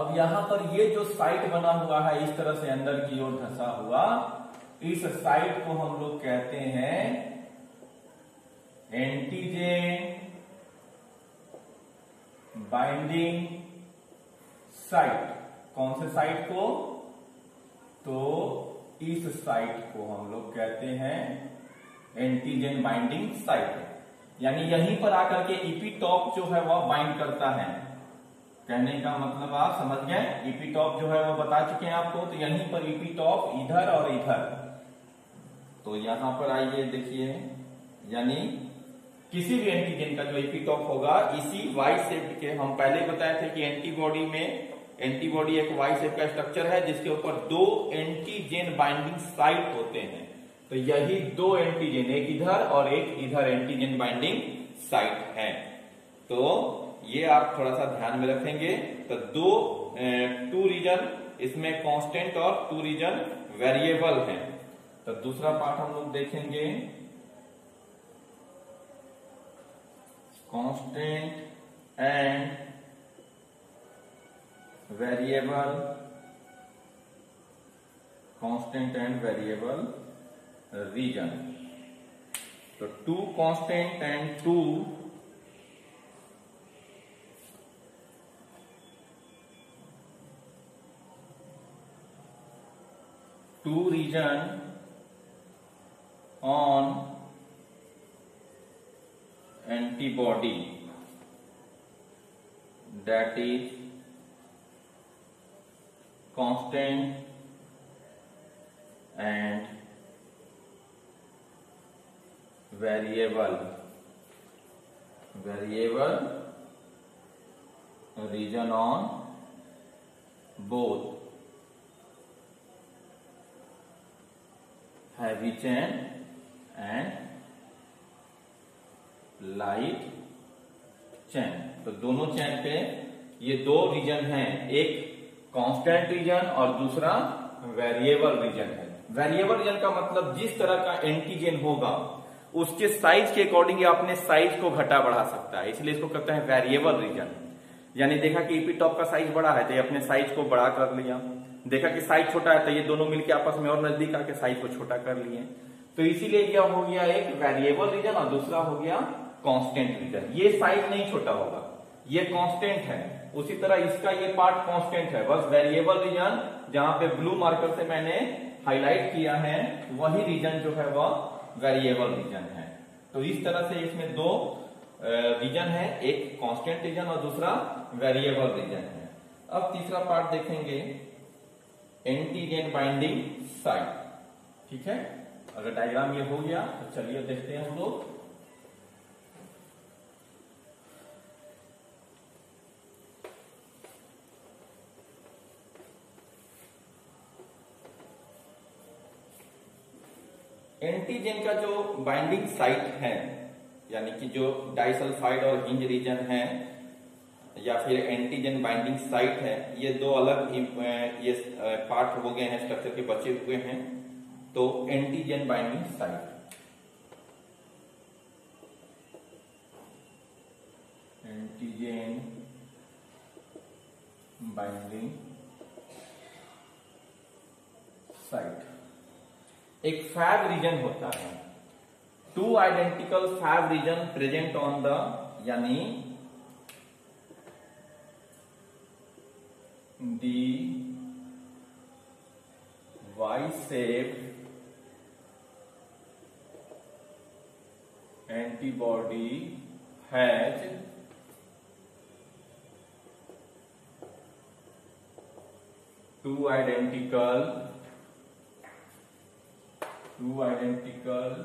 Speaker 1: अब यहां पर ये जो साइट बना हुआ है इस तरह से अंदर की ओर धसा हुआ इस साइट को हम लोग कहते हैं एंटीजेन बाइंडिंग साइट कौन से साइट को तो इस साइट को हम लोग कहते हैं एंटीजन बाइंडिंग साइट यानी यहीं पर आकर के ईपी e टॉप जो है वह बाइंड करता है कहने का मतलब आप समझ गए ईपी e टॉप जो है वह बता चुके हैं आपको तो यहीं पर टॉप e इधर और इधर तो यहां पर आइए देखिए यानी किसी भी एंटीजन का जो इपीटॉप होगा इसी वाई सेप के हम पहले बताए थे कि एंटीबॉडी में एंटीबॉडी एक वाई सेप का स्ट्रक्चर है जिसके ऊपर दो एंटीजेन बाइंडिंग साइट होते हैं तो यही दो एंटीजन एक इधर और एक इधर एंटीजन बाइंडिंग साइट है तो ये आप थोड़ा सा ध्यान में रखेंगे तो दो टू रीजन इसमें कांस्टेंट और टू रीजन वेरिएबल है तो दूसरा पार्ट हम लोग देखेंगे constant and variable constant and variable region तो two constant and two two region on antibody that is constant and variable variable region on both heavy chain and light chain तो दोनों chain पे ये दो region हैं एक constant region और दूसरा वेरिएबल रीजन है वेरिएबल रीजन का मतलब जिस तरह का एंटीजन होगा उसके साइज के अकॉर्डिंग अपने साइज को घटा बढ़ा सकता है इसलिए इसको कहते हैं वेरिएबल रीजन यानी देखा कि ईपी टॉप का साइज बड़ा है तो ये अपने साइज को बड़ा कर लिया देखा कि साइज छोटा है तो ये दोनों मिलकर आपस में और नजदीक आके साइज को छोटा कर लिए तो इसीलिए यह हो गया एक वेरिएबल रीजन और दूसरा हो गया कांस्टेंट रीजन ये साइज नहीं छोटा होगा ये कांस्टेंट है उसी तरह इसका ये पार्ट कांस्टेंट है बस वेरिएबल रीजन जहां पे ब्लू मार्कर से मैंने हाईलाइट किया है वही रीजन जो है वह वेरिएबल रीजन है तो इस तरह से इसमें दो रीजन है एक कांस्टेंट रीजन और दूसरा वेरिएबल रीजन है अब तीसरा पार्ट देखेंगे एंटीजन बाइंडिंग साइट ठीक है अगर डायग्राम ये हो गया तो चलिए देखते हैं हम लोग एंटीजन का जो बाइंडिंग साइट है यानी कि जो डाइसल्फाइड और हिंज रीजन है या फिर एंटीजन बाइंडिंग साइट है ये दो अलग ये पार्ट हो गए हैं स्ट्रक्चर के बचे हुए हैं तो antigen binding site antigen binding site एक फैब रीजन होता है two identical Fab region present on the यानी D Y shape antibody has two identical two identical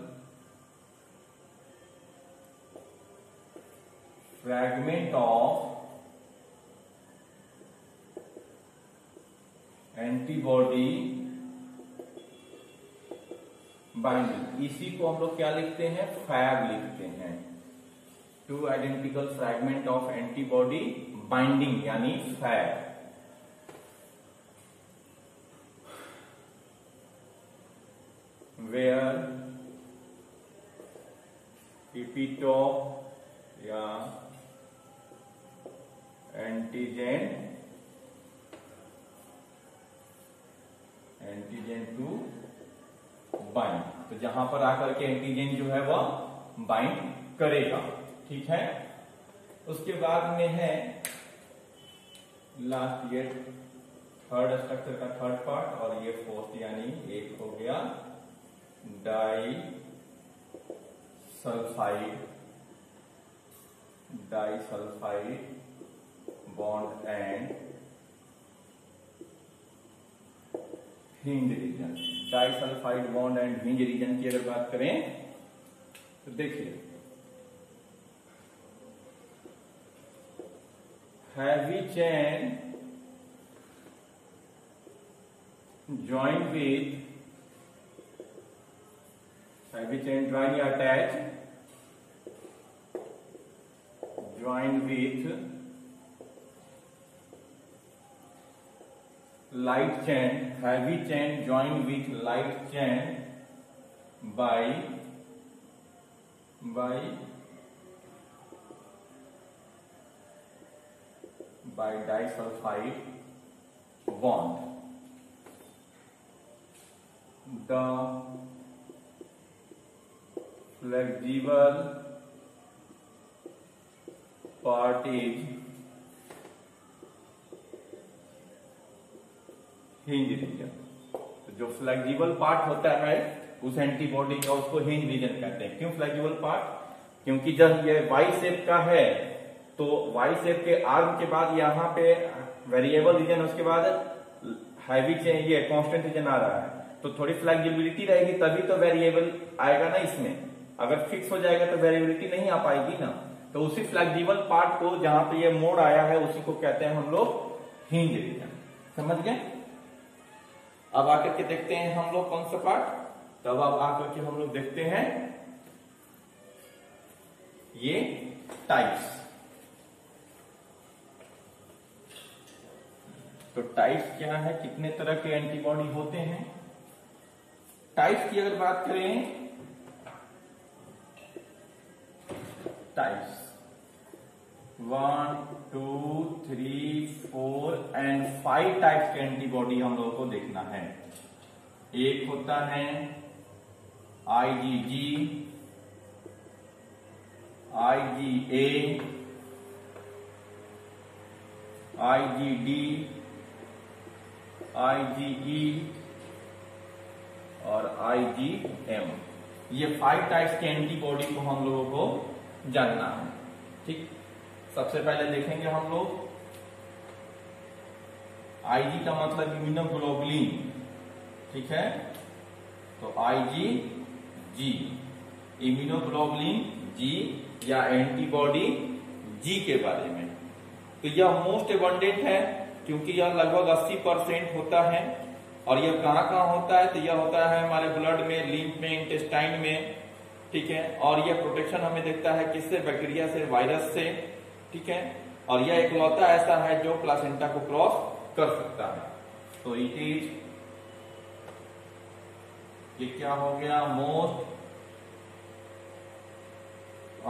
Speaker 1: fragment of antibody binding इसी को हम लोग क्या लिखते हैं फैब लिखते हैं two identical fragment of antibody binding यानी फैब where टॉप या एंटीजेन एंटीजेन टू बाइंड तो जहां पर आकर के एंटीजेन जो है वह बाइंड करेगा ठीक है उसके बाद में है लास्ट ये थर्ड स्ट्रक्चर का थर्ड पार्ट और ये फोर्थ यानी एक हो गया disulfide disulfide bond and hinge region disulfide bond and hinge region की अगर बात करें तो देखिए heavy chain joint with which end join attach join with light chain heavy chain join with light chain by by by disulfide bond the flexible part is hinge region तो जो flexible part होता है उस antibody का उसको hinge region कहते हैं क्यों फ्लेक्सिबल पार्ट क्योंकि जब ये वाई सेप का है तो वाई सेप के आर्म के बाद यहां पे वेरिएबल रीजन उसके बाद हैवी ये कांस्टेंट रीजन आ रहा है तो थोड़ी फ्लेक्सिबिलिटी रहेगी तभी तो वेरिएबल आएगा ना इसमें अगर फिक्स हो जाएगा तो वेरिएबिलिटी नहीं आ पाएगी ना तो उसी फ्लेक्सिबल पार्ट को जहां पे ये मोड आया है उसी को कहते हैं हम लोग हिंज रीजन समझ गए अब आकर के देखते हैं हम लोग कौन सा पार्ट तब अब आकर के हम लोग देखते हैं ये टाइप्स तो टाइप्स क्या है कितने तरह के एंटीबॉडी होते हैं टाइप्स की अगर बात करें types one two three four and five types के एंटीबॉडी हम लोगों को देखना है एक होता है आईजीजी आईजीए आईजीडी आईजीई और आईजीएम ये फाइव टाइप्स के एंटीबॉडी को हम लोगों को जानना है ठीक सबसे पहले देखेंगे हम लोग आईजी का मतलब इम्यूनोग्लोबुलिन ठीक है तो आईजी जी इम्यूनोग्लोबुलिन जी या एंटीबॉडी जी के बारे में तो यह मोस्ट एबंडेंट है क्योंकि यह लगभग 80 परसेंट होता है और यह कहां कहां होता है तो यह होता है हमारे ब्लड में लिम्फ में इंटेस्टाइन में ठीक है और यह प्रोटेक्शन हमें देखता है किससे बैक्टीरिया से वायरस से ठीक है और यह एक लौता ऐसा है जो प्लासेंटा को क्रॉस कर सकता है तो इट इज ये क्या हो गया मोस्ट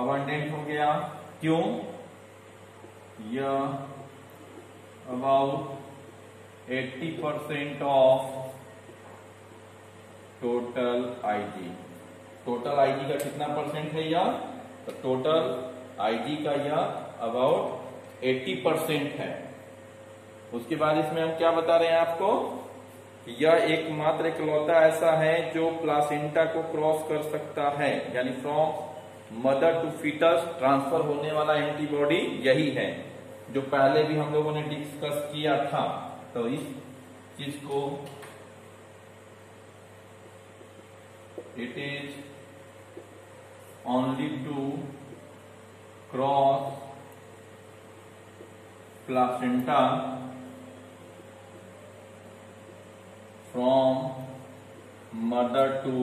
Speaker 1: अबंडेंट हो गया क्यों यह about 80 percent of total Ig total Ig का कितना परसेंट है यह तो टोटल आईजी का यह अबाउट 80 परसेंट है उसके बाद इसमें हम क्या बता रहे हैं आपको यह एकमात्र इकलौता ऐसा है जो प्लासेंटा को क्रॉस कर सकता है यानी from mother to fetus transfer होने वाला एंटीबॉडी यही है जो पहले भी हम लोगों ने डिस्कस किया था तो इस चीज को it is only to cross placenta from mother to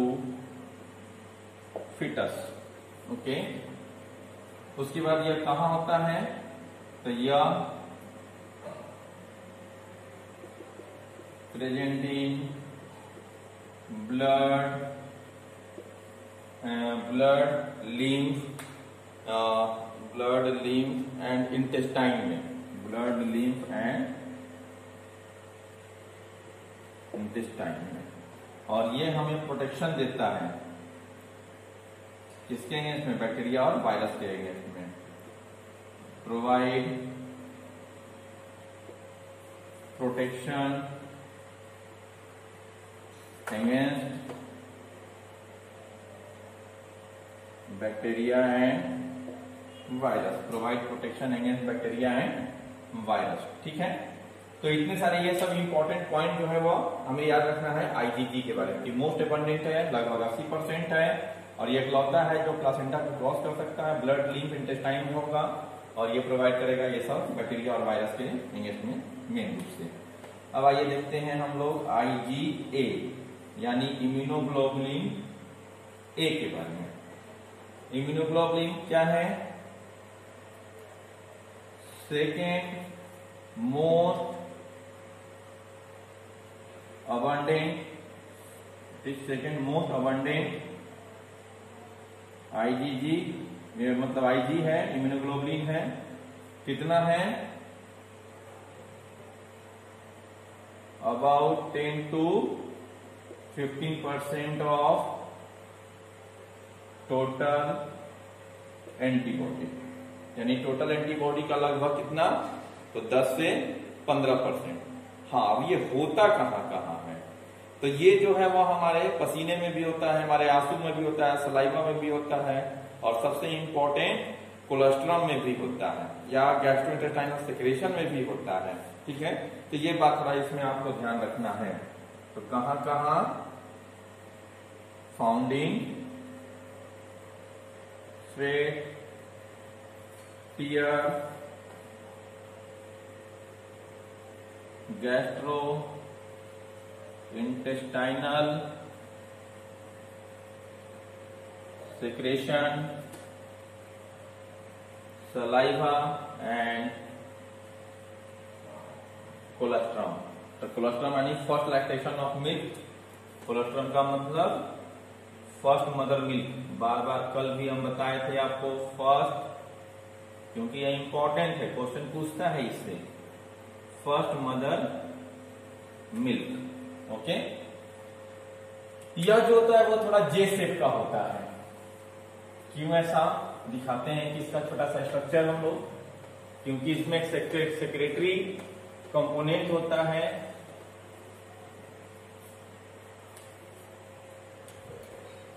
Speaker 1: fetus okay उसके बाद यह कहा होता है तो यह present in blood blood lymph blood lymph and intestine में ब्लड लिम्फ एंड इंटेस्टाइन में और ये हमें प्रोटेक्शन देता है किसके अगेंस्ट में बैक्टीरिया और वायरस के अगेंस्ट में provide protection against bacteria and virus provide protection against bacteria and virus ठीक है तो इतने सारे ये सब इंपॉर्टेंट पॉइंट जो है वो हमें याद रखना है आईजीजी के बारे में मोस्ट डिपेंडेंट है लगभग अस्सी परसेंट है और ये क्लौता है जो प्लासेंटा को क्रॉस कर सकता है ब्लड लिंक इंटेस्टाइन होगा और ये प्रोवाइड करेगा ये सब बैक्टीरिया और वायरस के इंगेस्ट में मेन रूप से अब आइए देखते हैं हम लोग आई यानी इम्यूनोग्लोबुलिन ए के बारे में इम्यूनोग्लोबुलिन क्या है second most abundant is second most abundant IgG मतलब आईजी है इम्यूनोग्लोबुलिन है कितना है about ten to fifteen percent of total antibody यानी टोटल एंटीबॉडी का लगभग कितना तो 10 से 15 परसेंट हाँ अब ये होता कहाँ कहाँ है तो ये जो है वो हमारे पसीने में भी होता है हमारे आंसू में भी होता है सलाइवा में भी होता है और सबसे इंपॉर्टेंट कोलेस्ट्रॉल में भी होता है या गैस्ट्रोइंटेस्टाइनल सेक्रेशन में भी होता है ठीक है तो ये बात थोड़ा इसमें आपको ध्यान रखना है तो कहां कहां फाउंड फ्रेट पियर gastrointestinal secretion saliva and colostrum colostrum यानी first lactation of milk colostrum का मतलब फर्स्ट मदर मिल्क बार बार कल भी हम बताए थे आपको फर्स्ट क्योंकि यह इंपॉर्टेंट है क्वेश्चन पूछता है इससे फर्स्ट मदर मिल्क ओके यह जो होता है वो थोड़ा जे सेप का होता है क्यों ऐसा दिखाते हैं कि इसका छोटा सा स्ट्रक्चर हम लोग क्योंकि इसमें सेक्रेटरी कंपोनेंट होता है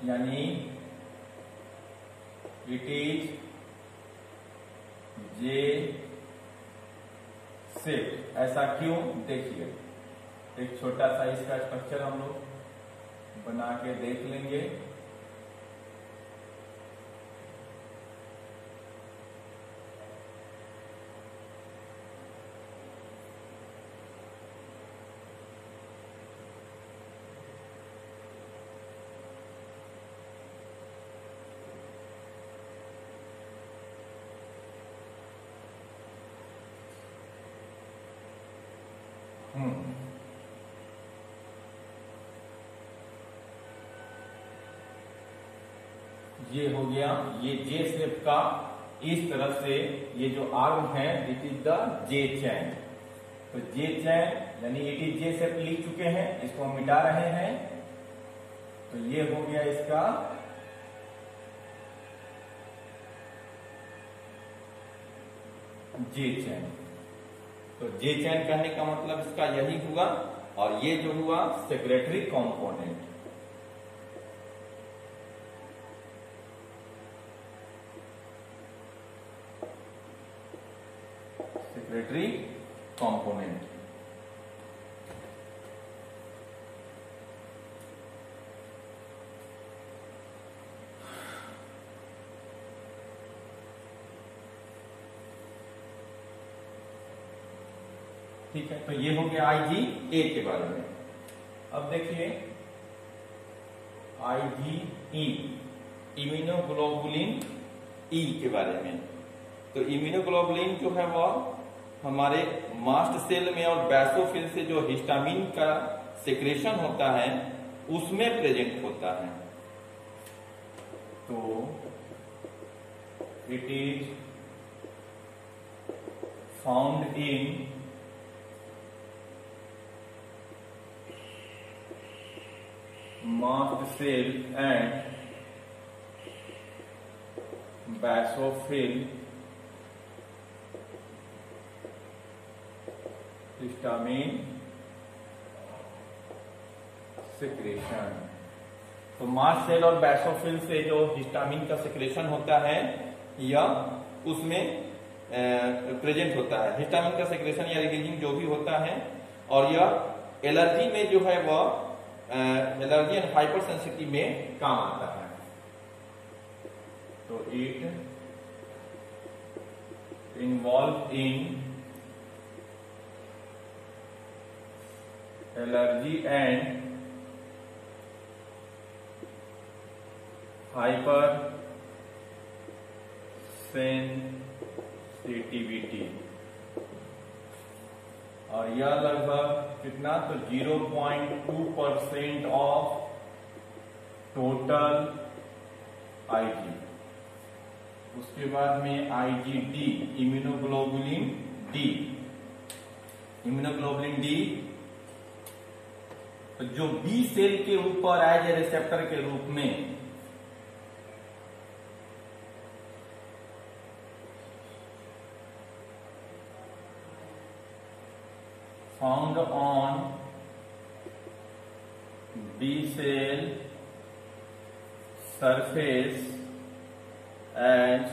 Speaker 1: यानी इट इज जे से ऐसा क्यों देखिए एक छोटा सा इसका स्ट्रक्चर हम लोग बना के देख लेंगे ये हो गया ये जे शेप का इस तरह से ये जो आर्म है it is the J chain तो जे चैन यानी इट इज जे शेप लिख चुके हैं इसको हम मिटा रहे हैं तो ये हो गया इसका जे चैन तो जे चैन कहने का मतलब इसका यही हुआ और ये जो हुआ सेक्रेटरी कंपोनेंट component. ठीक है तो ये हो गया आई जी ए के बारे में अब देखिए I G E immunoglobulin E के बारे में तो इम्यूनोग्लोबुलिन जो है वो हमारे मास्ट सेल में और बैसोफिल से जो हिस्टामिन का सेक्रेशन होता है उसमें प्रेजेंट होता है तो it is found in mast cell and basophil histamine secretion तो मास सेल और बैसोफिल से जो हिस्टामिन का सिक्रेशन होता है यह उसमें प्रेजेंट होता है हिस्टामिन का सिक्रेशन या रिलीजिंग जो भी होता है और यह एलर्जी में जो है वह एलर्जी एंड हाइपर सेंसिटिव में काम आता है तो it involved in allergy and hypersensitivity और यह लगभग कितना तो 0.2 परसेंट ऑफ टोटल आईजी उसके बाद में Ig D immunoglobulin D immunoglobulin D तो जो बी सेल के ऊपर आए ए रिसेप्टर के रूप में found on B cell surface as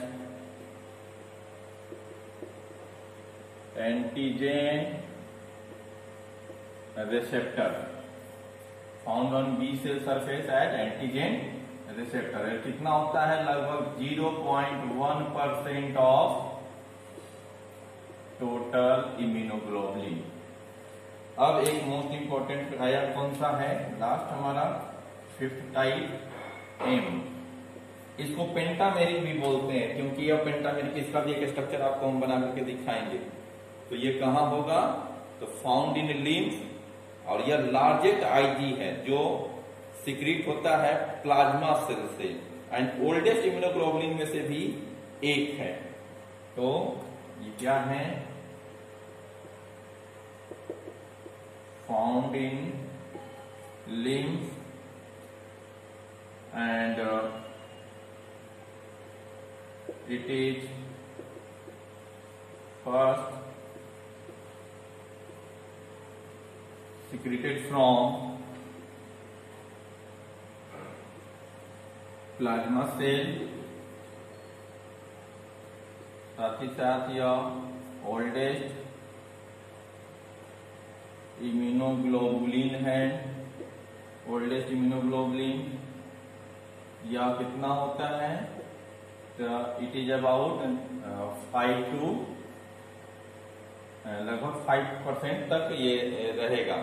Speaker 1: antigen receptor found on B cell surface at antigen receptor कितना होता है लगभग 0.1 परसेंट ऑफ टोटल इम्यूनोग्लोबुलिन अब एक मोस्ट इंपॉर्टेंट आया कौन सा है लास्ट हमारा फिफ्थ टाइप एम इसको पेंटामेरिक भी बोलते हैं क्योंकि यह पेंटामेरिक इसका भी एक स्ट्रक्चर आपको हम बना करके दिखाएंगे तो ये कहा होगा तो फाउंड इन लिम्स और यह लार्जेस्ट आईजी है जो सिक्रीट होता है प्लाज्मा सेल से एंड ओल्डेस्ट इम्यूनोग्लोबुलिन में से भी एक है तो ये क्या है found in lymph and it is first secreted from plasma cell साथ ही साथ यह ओल्डेस्ट इम्यूनोग्लोबुलिन है ओल्डेस्ट इम्यूनोग्लोबुलिन यह कितना होता है it is about five to लगभग फाइव परसेंट तक ये रहेगा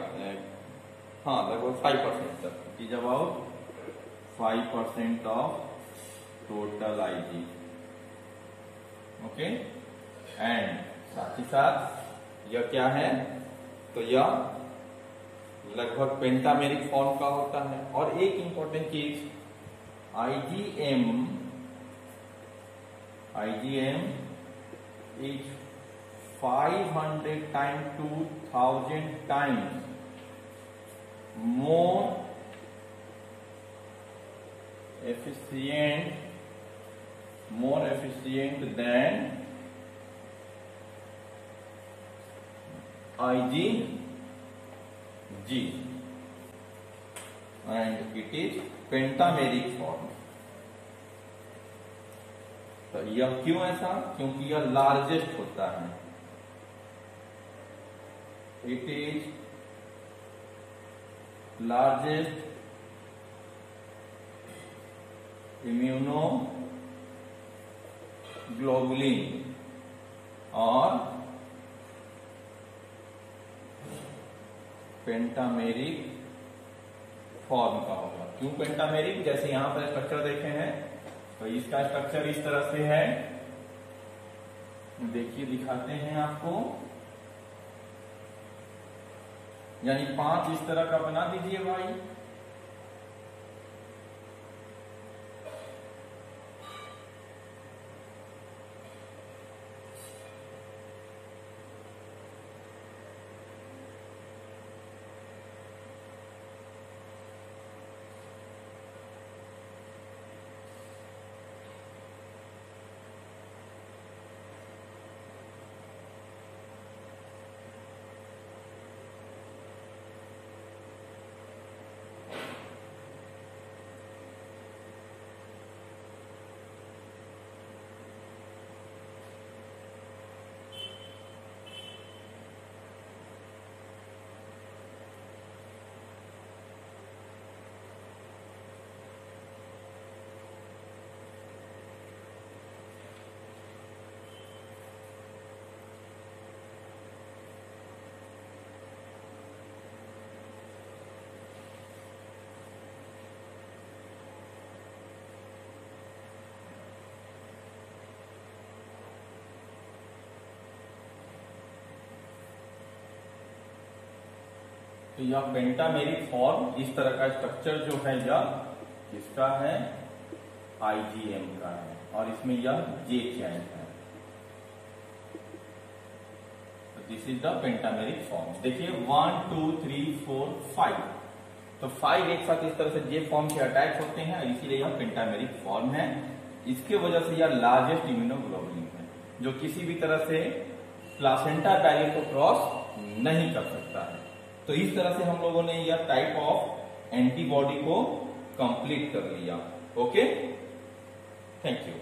Speaker 1: हाँ लगभग फाइव परसेंट तक is about five percent of total I ji okay and साथ ही साथ यह क्या है तो यह लगभग पेंटामेरिक फॉर्म का होता है और एक इंपॉर्टेंट चीज IgM IgM is five hundred time to thousand times more efficient more efficient than IG ji and it is pentameric form तो यह क्यों ऐसा क्योंकि यह लार्जेस्ट होता है it is largest immunoglobulin or pentameric form का होगा क्यों पेंटामेरिक जैसे यहां पर स्ट्रक्चर देखे हैं तो इसका स्ट्रक्चर इस तरह से है देखिए दिखाते हैं आपको यानी पांच इस तरह का बना दीजिए भाई तो यह पेंटामेरिक फॉर्म इस तरह का स्ट्रक्चर जो है यह किसका है आईजीएम का है और इसमें यह जे चैन है this is the pentameric form देखिए one two three four five तो फाइव एक साथ इस तरह से जे फॉर्म से अटैच होते हैं इसीलिए यह पेंटामेरिक फॉर्म है इसके वजह से यह लार्जेस्ट इम्यूनोग्लोबुलिन है जो किसी भी तरह से प्लासेंटा बैरियर को क्रॉस नहीं कर सकते तो इस तरह से हम लोगों ने यह टाइप ऑफ एंटीबॉडी को कंप्लीट कर लिया ओके थैंक यू